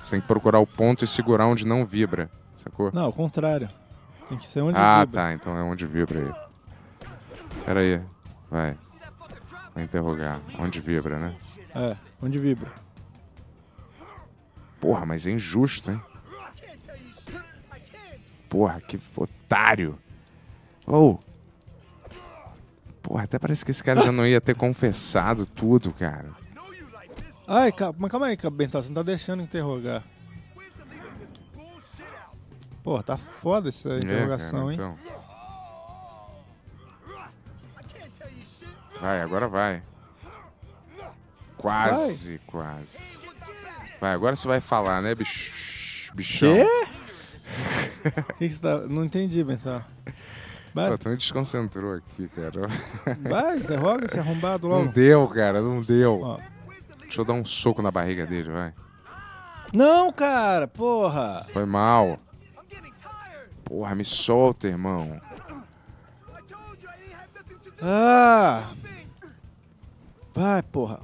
Você tem que procurar o ponto e segurar onde não vibra. Sacou? Não, ao contrário. Tem que ser onde Ah, vibra. tá. Então é onde vibra aí. Pera aí. Vai. Vai interrogar. Onde vibra, né? É, onde vibra. Porra, mas é injusto, hein? Porra, que otário. Ou. Porra, até parece que esse cara já não ia ter confessado tudo, cara. Ai, calma, mas calma aí, Bental, você não tá deixando interrogar. Pô, tá foda essa interrogação, é, hein? cara, então. Vai, agora vai. Quase, quase. Vai, agora você vai falar, né, bicho? Bichão. Quê? O que, que você tá... Não entendi, Bental. Vai, Pô, tu me desconcentrou aqui, cara. vai, interroga esse arrombado Não logo. deu, cara, não deu. Ó. Deixa eu dar um soco na barriga dele, vai. Não, cara, porra! Foi mal. Porra, me solta, irmão. Ah! Vai, porra.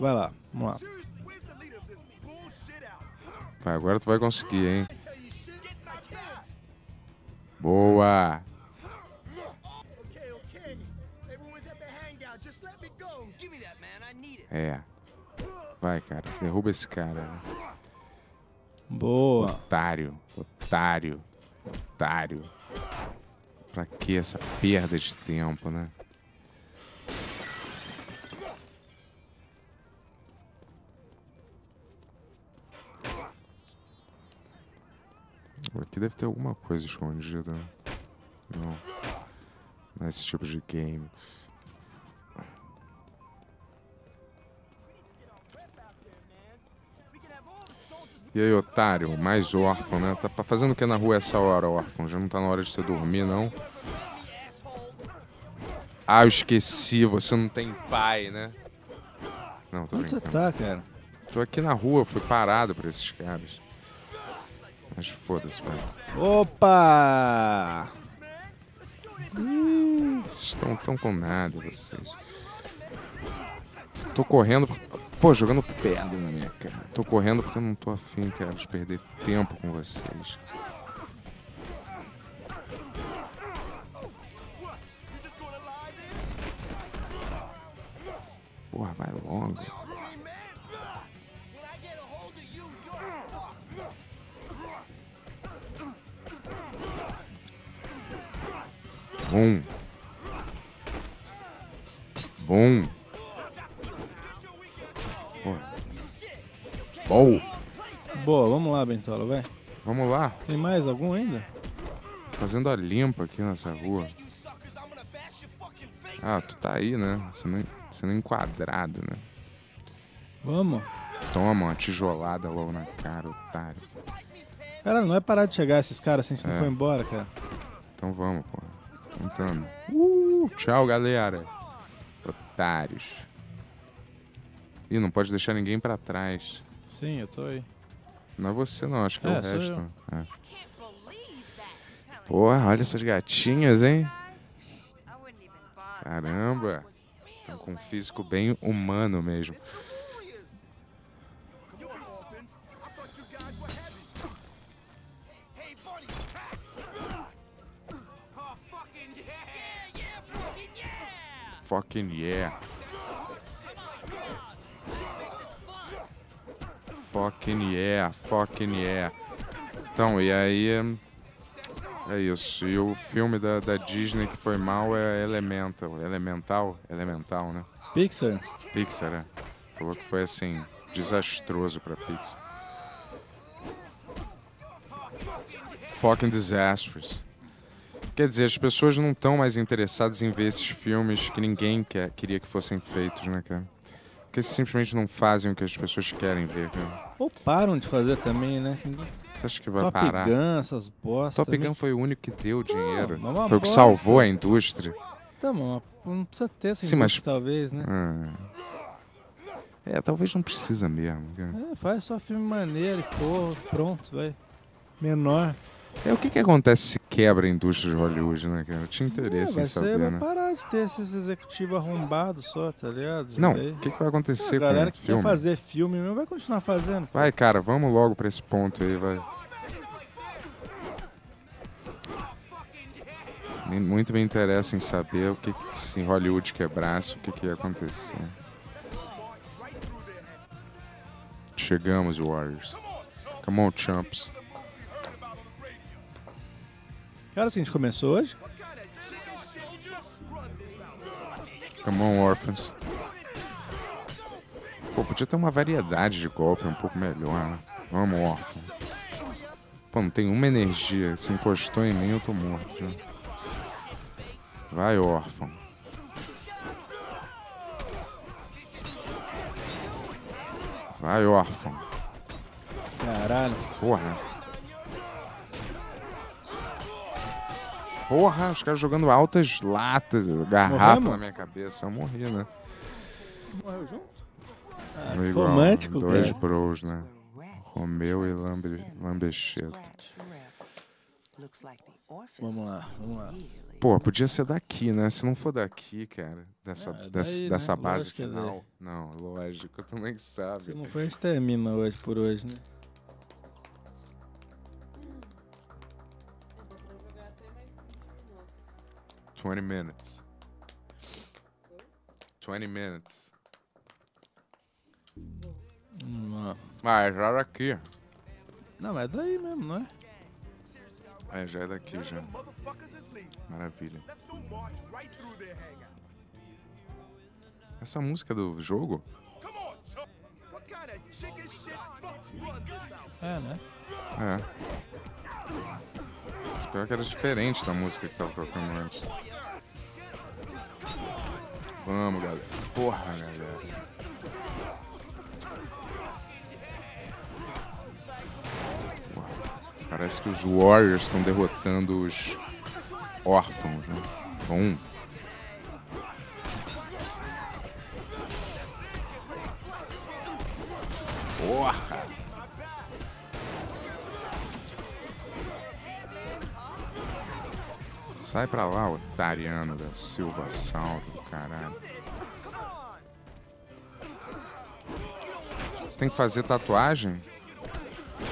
Vai lá, vamos lá. Vai, agora tu vai conseguir, hein? Boa. É. Vai, cara. Derruba esse cara. né? Boa. Otário. Otário. Otário. Pra que essa perda de tempo, né? Aqui deve ter alguma coisa escondida. Não. Não é esse tipo de game. E aí, otário, mais órfão, né? Tá fazendo o que na rua essa hora, órfão? Já não tá na hora de você dormir, não? Ah, eu esqueci, você não tem pai, né? Não, tô Onde você brincando. tá, cara? Tô aqui na rua, fui parado por esses caras. Mas foda-se, vai. Opa! Vocês estão tão com nada, vocês. Tô correndo. Pô, jogando pedra cara. Tô correndo porque eu não tô afim, cara, de perder tempo com vocês. Porra, vai logo. When I Bom. Boa, vamos lá, Bentola, vai. Vamos lá. Tem mais algum ainda? Fazendo a limpa aqui nessa rua. Ah, tu tá aí, né? Sendo, sendo enquadrado, né? Vamos. Toma uma tijolada logo na cara, otário. Cara, não vai parar de chegar esses caras se a gente não É. for embora, cara. Então vamos, pô. Tentando. Uh, tchau, galera. Otários. Ih, não pode deixar ninguém pra trás. Sim, eu tô aí. Não é você não, acho que é, É, o resto. eu. É. Porra, olha essas gatinhas, hein? Caramba. Estão com um físico bem humano mesmo. Fucking yeah. Fucking yeah. Fucking yeah. Então, e aí. É isso. E o filme da, da Disney que foi mal é Elemental. Elemental? Elemental, né? Pixar? Pixar, é. Falou que foi assim, desastroso pra Pixar. Fucking disastrous. Quer dizer, as pessoas não estão mais interessadas em ver esses filmes que ninguém quer, queria que fossem feitos, né, cara? Porque simplesmente não fazem o que as pessoas querem ver, cara. Ou param de fazer também, né? Você acha que vai Top parar? Gun, essas bostas. Top também. Gun foi o único que deu dinheiro. uma foi o que bosta. salvou a indústria. Tá bom, não precisa ter essa Sim, mas- talvez, né? Ah. É, talvez não precisa mesmo. cara. É, faz só filme maneiro e pô, pronto, vai. Menor. É, o que que acontece se quebra a indústria de Hollywood, né, cara? Eu tinha É, interesse vai, em saber, vai né? parar de ter esses executivos arrombados só, tá ligado? Não, o que, que vai acontecer a com galera o que filme? quer fazer filme mesmo vai continuar fazendo. Vai, cara, vamos logo pra esse ponto aí, vai. Muito me interessa em saber o que, que se Hollywood quebrasse, o que, que ia acontecer. Chegamos, Warriors. Come on, chumps. Que horas que a gente começou hoje? Come on, Orphans. Pô, podia ter uma variedade de golpe um pouco melhor, né? Vamos, órfão. Pô, não tem uma energia. Se encostou em mim, eu tô morto já. Vai, órfão. Vai, órfão. Caralho. Porra. Porra, os caras jogando altas latas, garrafa Morremos? na minha cabeça. Eu morri, né? Morreu junto? Ah, igual, romântico, Dois cara. bros, né? Romeu e Lambe, Lambecheta. Vamos lá, vamos lá. Pô, podia ser daqui, né? Se não for daqui, cara, dessa, Ah, é dessa, daí, dessa né? base Lógico é final. Não, lógico, tu nem Se sabe. não for, a gente termina hoje por hoje, né? 20 minutes. 20 minutes. Lá. Ah, já era aqui. Não, mas é daí mesmo, não é? É, já é daqui, já. Maravilha. Essa música do jogo? É, né? É. Espero que era diferente da música que tava tocando antes. Vamos, galera. Porra, galera. Porra, Parece que os Warriors estão derrotando os órfãos, né? Um. Porra! Sai pra lá, otariano da Silva Salve, do caralho. Você tem que fazer tatuagem?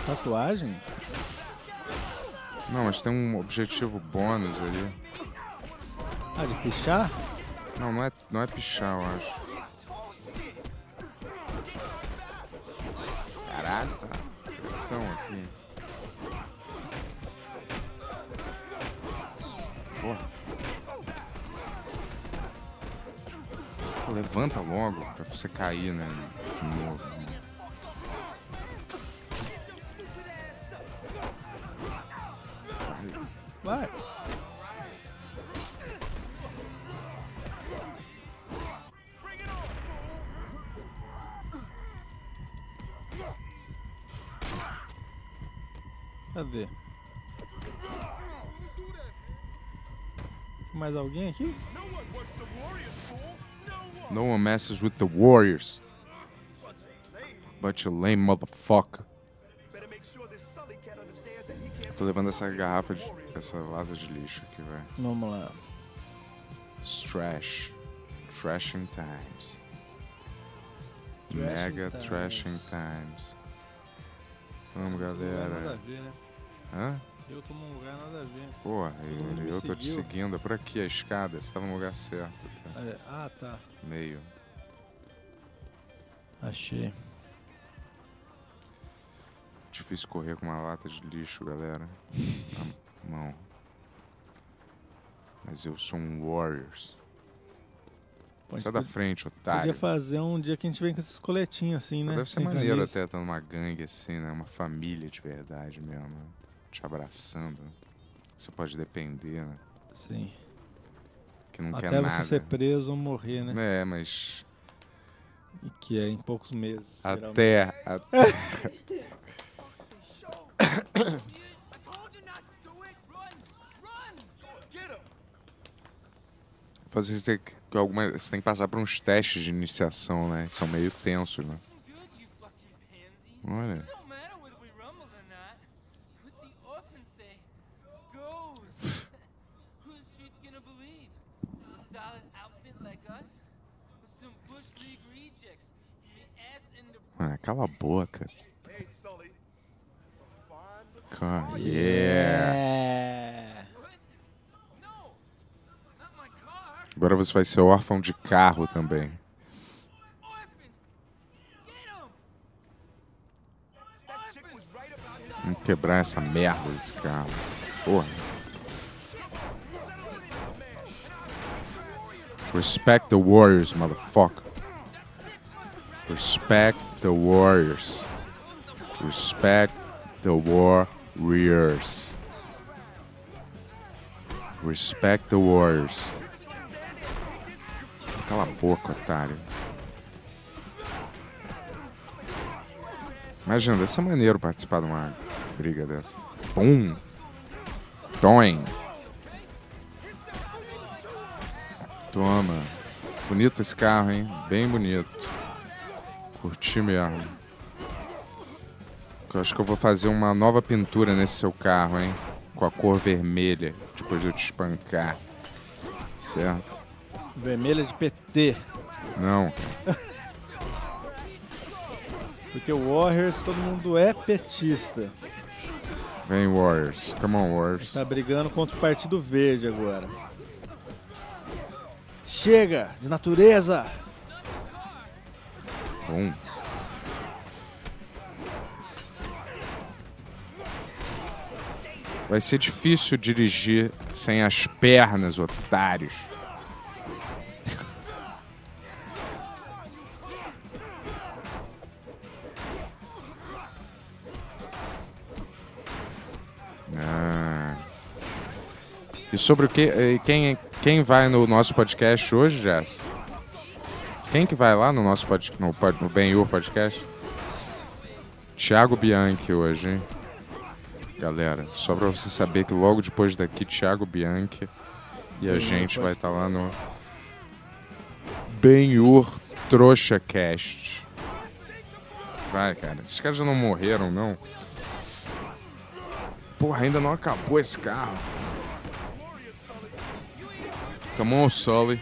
Tatuagem? Não, mas tem um objetivo bônus ali. Ah, de pichar? Não, não é, não é pichar, eu acho. Caralho, tá. Pressão aqui. Porra. Levanta logo pra você cair, né? De novo. Vai. Cadê? Mais alguém aqui? No one messes with the Warriors. But you lame motherfucker. Tô levando essa garrafa de. essa lata de lixo aqui, velho. Vamos lá. Trash. Trashing Times. Trashing Mega Times. Trashing Times. Vamos, Nada a galera. ver, né? Hã? Eu tô num lugar nada a ver. Porra, eu, eu tô te seguindo. É por aqui a escada. Você tava no lugar certo. Tá? É, Ah, tá. Meio. Achei. difícil correr com uma lata de lixo, galera. Na mão. Mas eu sou um Warriors. Pode- Sai da frente, otário. Podia fazer um dia que a gente vem com esses coletinhos assim, né? Deve ser Sem maneiro camisa. até estar numa gangue assim, né? Uma família de verdade mesmo. Te abraçando. Você pode depender, né? Sim. Que não Até quer você nada. ser preso ou morrer, né? É, mas. E que é em poucos meses. geralmente. Até. até! Get him! você, tem que, alguma, você tem que passar por uns testes de iniciação, né? São meio tensos, né? Olha. Ah, cala a boca. Cara, yeah. Car. Agora você vai ser órfão de carro também. Vamos quebrar essa merda desse carro. Porra. Respect the Warriors, motherfucker. Respect the Warriors. Respect the Warriors. Respect the Warriors. Cala a boca, otário. Imagina, deve ser maneiro participar de uma briga dessa. Pum! Toim! Toma. Bonito esse carro, hein? Bem bonito. Curti mesmo. Eu acho que eu vou fazer uma nova pintura nesse seu carro, hein? Com a cor vermelha, depois de eu te espancar. Certo? Vermelha de PT. Não. Porque o Warriors, todo mundo é petista. Vem, Warriors. Come on, Warriors. Tá brigando contra o Partido Verde agora. Chega de natureza! Bum. Vai ser difícil dirigir sem as pernas, otários. Ah. E sobre o que? Quem, quem vai no nosso podcast hoje, Jess? Quem que vai lá no nosso pod, no, no Ben-Hur podcast? Thiago Bianchi hoje, hein? Galera, só pra você saber que logo depois daqui, Thiago Bianchi e a gente vai estar lá no Ben-Hur Trouxa Cast. Vai, cara. Esses caras já não morreram, não? Porra, ainda não acabou esse carro. Come on, Sully.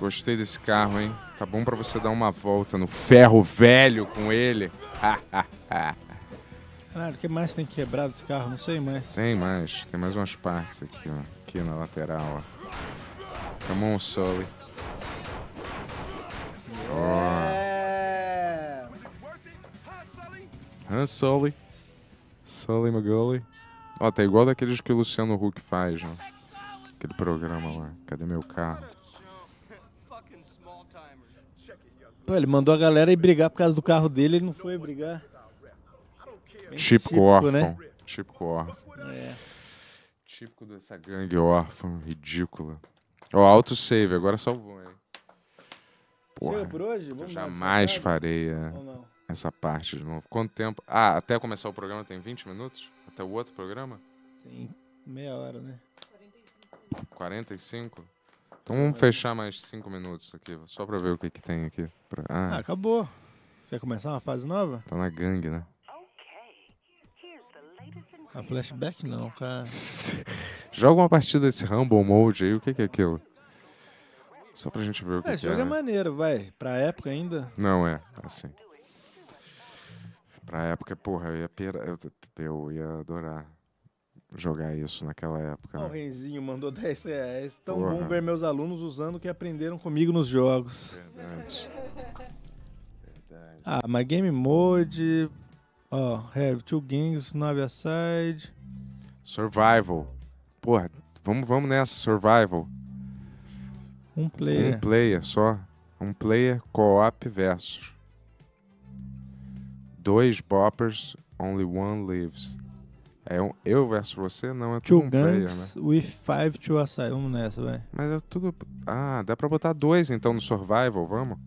Gostei desse carro, hein? Tá bom pra você dar uma volta no ferro velho com ele. Caralho, o que mais tem quebrado esse carro? Não sei mais. Tem mais, tem mais umas partes aqui, ó. Aqui na lateral, ó. Come on, Sully. É. Hã, Sully? Sully McGully. Ó, tá igual daqueles que o Luciano Huck faz, ó. Aquele programa lá. Cadê meu carro? Pô, ele mandou a galera ir brigar por causa do carro dele, ele não foi brigar. Bem Típico típico, órfão. né? Típico órfão. É. Típico dessa gangue órfã, ridícula. Ó, autosave, agora salvou, hein? Porra, por hoje? Vamos jamais farei é, essa parte de novo. Quanto tempo? Ah, até começar o programa tem 20 minutos? Até o outro programa? Tem meia hora, né? 45? Então vamos fechar mais 5 minutos aqui, só pra ver o que, que tem aqui. Pra- Ah, Ah, acabou. Quer começar uma fase nova? tá na gangue, né? A flashback não, cara. Joga uma partida desse Rumble Mode aí, o que, que é aquilo? Só pra gente ver o que, É, que esse jogo é. é né? maneiro, vai. Pra época ainda. Não é, assim. Pra época, porra, eu ia, pira... eu ia adorar jogar isso naquela época. Ó, o né? Renzinho mandou 10 reais. Tão Porra. bom ver meus alunos usando o que aprenderam comigo nos jogos. Verdade. Verdade. Ah, mas game mode. Ó, have two games, nave aside. Survival. Porra, vamos, vamos nessa, survival. Um player. Um player só. Um player co-op versus. Dois boppers, only one lives. É um eu versus você? Não, é Two tudo um player, né? with five to. Vamos nessa, vai. Mas é tudo. Ah, dá pra botar dois então no survival, vamos?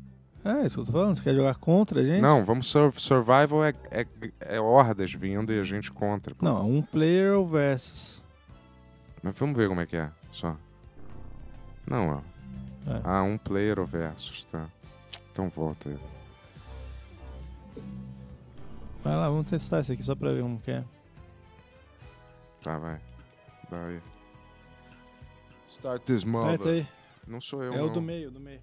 É, isso que eu tô falando. Você quer jogar contra a gente? Não, vamos sur survival é, é, é hordas vindo e a gente contra. pô. Não, um player ou versus. Mas vamos ver como é que é, só. Não, ó. É. Ah, um player ou versus, tá. Então volta aí. Vai lá, vamos testar isso aqui só pra ver como que é. Tá, vai. Dá aí. Start this Aperta aí. Não sou eu, É não. o do meio, do meio.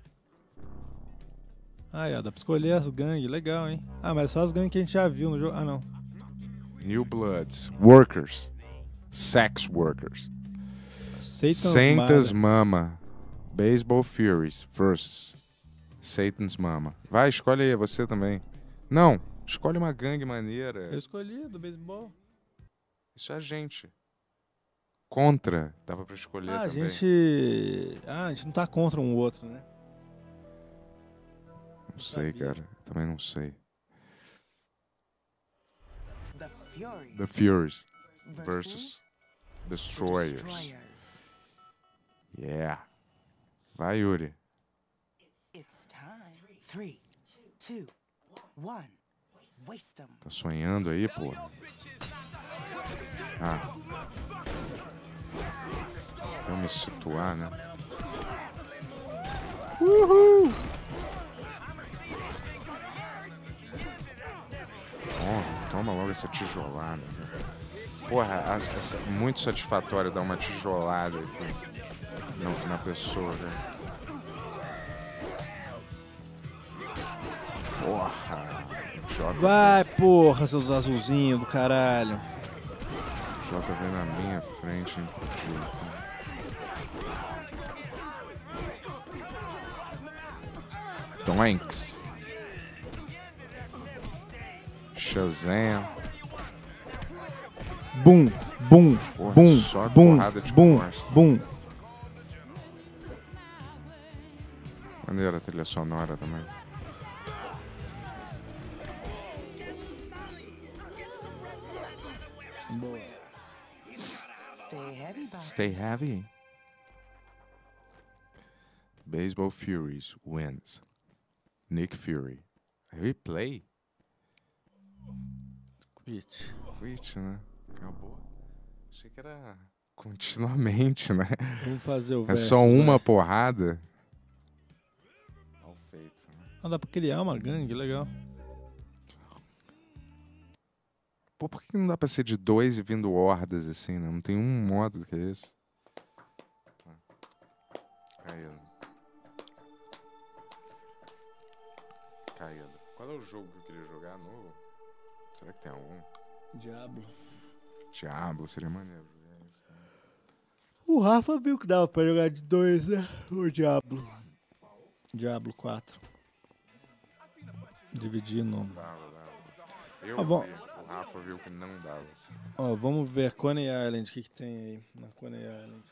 Ah, é, dá pra escolher as gangues, legal, hein? Ah, mas só as gangues que a gente já viu no jogo. Ah, não. New Bloods. Workers. Sex workers. Satan's Satan's Mother. Mama. Baseball Furies versus Satan's Mama. Vai, escolhe aí, você também. Não, escolhe uma gangue Eu maneira. escolhi do beisebol. Isso é a gente. Contra, dava pra escolher Ah, a também. gente. Ah, a gente não tá contra um outro, né? Não sei, cara. Também não sei. The Fury The Furies versus, Destroyers. Destroyers. Yeah. Vai, Yuri. It's time. Three, two, one. Tá sonhando aí, pô? Ah. Vamos situar, né? Porra, toma logo essa tijolada. né? Porra, as- essa- muito satisfatório dar uma tijolada aqui na, na pessoa, né? Porra, Vai, porra, seus azulzinhos do caralho. Jota vem na minha frente, impedido. Doinks. Shazam. Bum, bum, Porra, bum, só bum, bum, costa. bum. Maneira a trilha sonora também. Stay heavy, Bob. Stay heavy. Baseball Furies wins. Nick Fury. Replay. Quit. Quit, né? Acabou. Achei que era continuamente, né? Vamos fazer o É versus, só uma vai. porrada. Mal feito, né? Ah, dá pra criar uma gangue, legal. Pô, por que não dá pra ser de dois e vindo hordas assim, né? Não tem um modo que é esse. Caído. Caído. Qual é o jogo que eu queria jogar novo? Será que tem algum? Diablo. Diablo, seria maneiro. né? O Rafa viu que dava pra jogar de dois, né? O Diablo. Diablo 4. Dividir no. Dava, dava. Eu Ah, bom. vi, Rafa viu que não dava. Ó, vamos ver Coney Island, o que, que tem aí na Coney Island.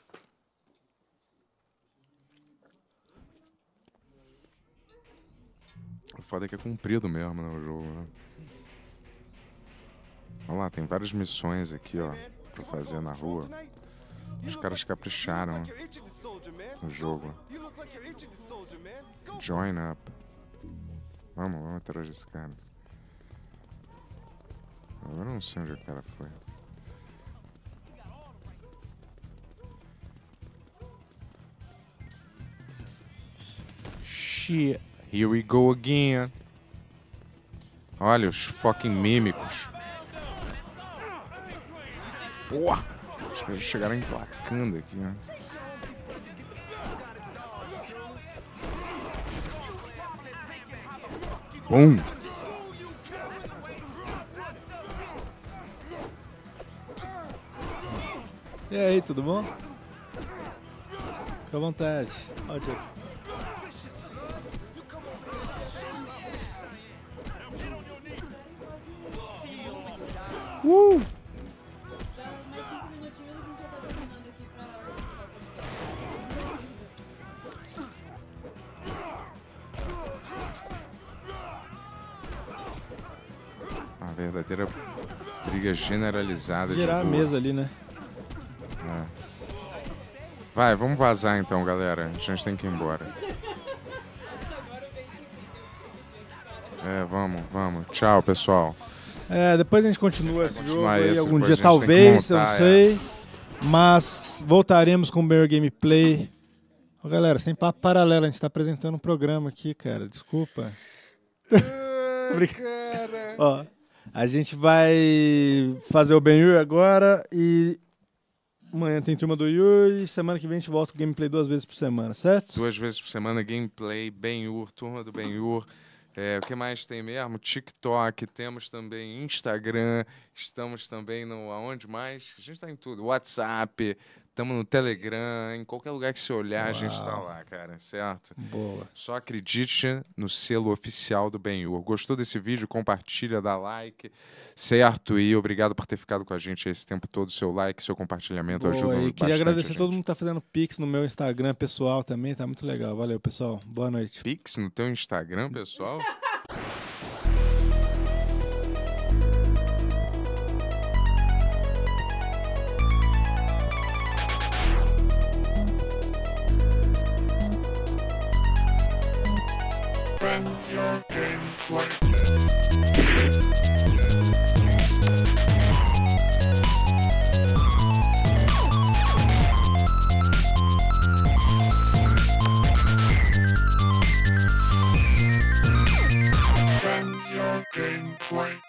O foda é que é comprido mesmo, né, o jogo, né? Olha lá, tem várias missões aqui, ó, pra fazer na rua. Os caras capricharam no jogo. Join up. Vamos, vamos atrás desse cara. Agora não sei onde o cara foi. Shit. Here we go again. Olha os fucking mímicos. Porra! Os caras chegaram emplacando aqui, né? E aí, tudo bom? Fica à vontade. Ó, Jeff. Uh! Uma verdadeira briga generalizada Girar de Girar a mesa ali, né? Vai, vamos vazar então, galera. A gente tem que ir embora. É, vamos, vamos. Tchau, pessoal. É, depois a gente continua esse jogo continuar aí esse, algum dia, a gente talvez, eu não montar, é. sei. Mas voltaremos com o melhor gameplay. Ô, galera, sem papo paralelo, a gente tá apresentando um programa aqui, cara. Desculpa. Obrigado. Ó, a gente vai fazer o Ben agora e amanhã tem turma do Yur e semana que vem a gente volta com gameplay duas vezes por semana, certo? Duas vezes por semana, gameplay, Ben-Hur, turma do Ben-Hur. É, o que mais tem mesmo? TikTok, temos também Instagram, estamos também no aonde mais? A gente está em tudo. WhatsApp, estamos no Telegram, em qualquer lugar que você olhar, a gente está lá, cara, certo? Boa. Só acredite no selo oficial do Ben-Hur. Gostou desse vídeo? Compartilha, dá like, certo? E obrigado por ter ficado com a gente esse tempo todo. Seu like, seu compartilhamento Boa, ajuda e bastante queria agradecer a a todo mundo que tá fazendo pix no meu Instagram pessoal também, tá muito legal. Valeu, pessoal. Boa noite. Pix no teu Instagram, pessoal? Your gameplay. gameplay.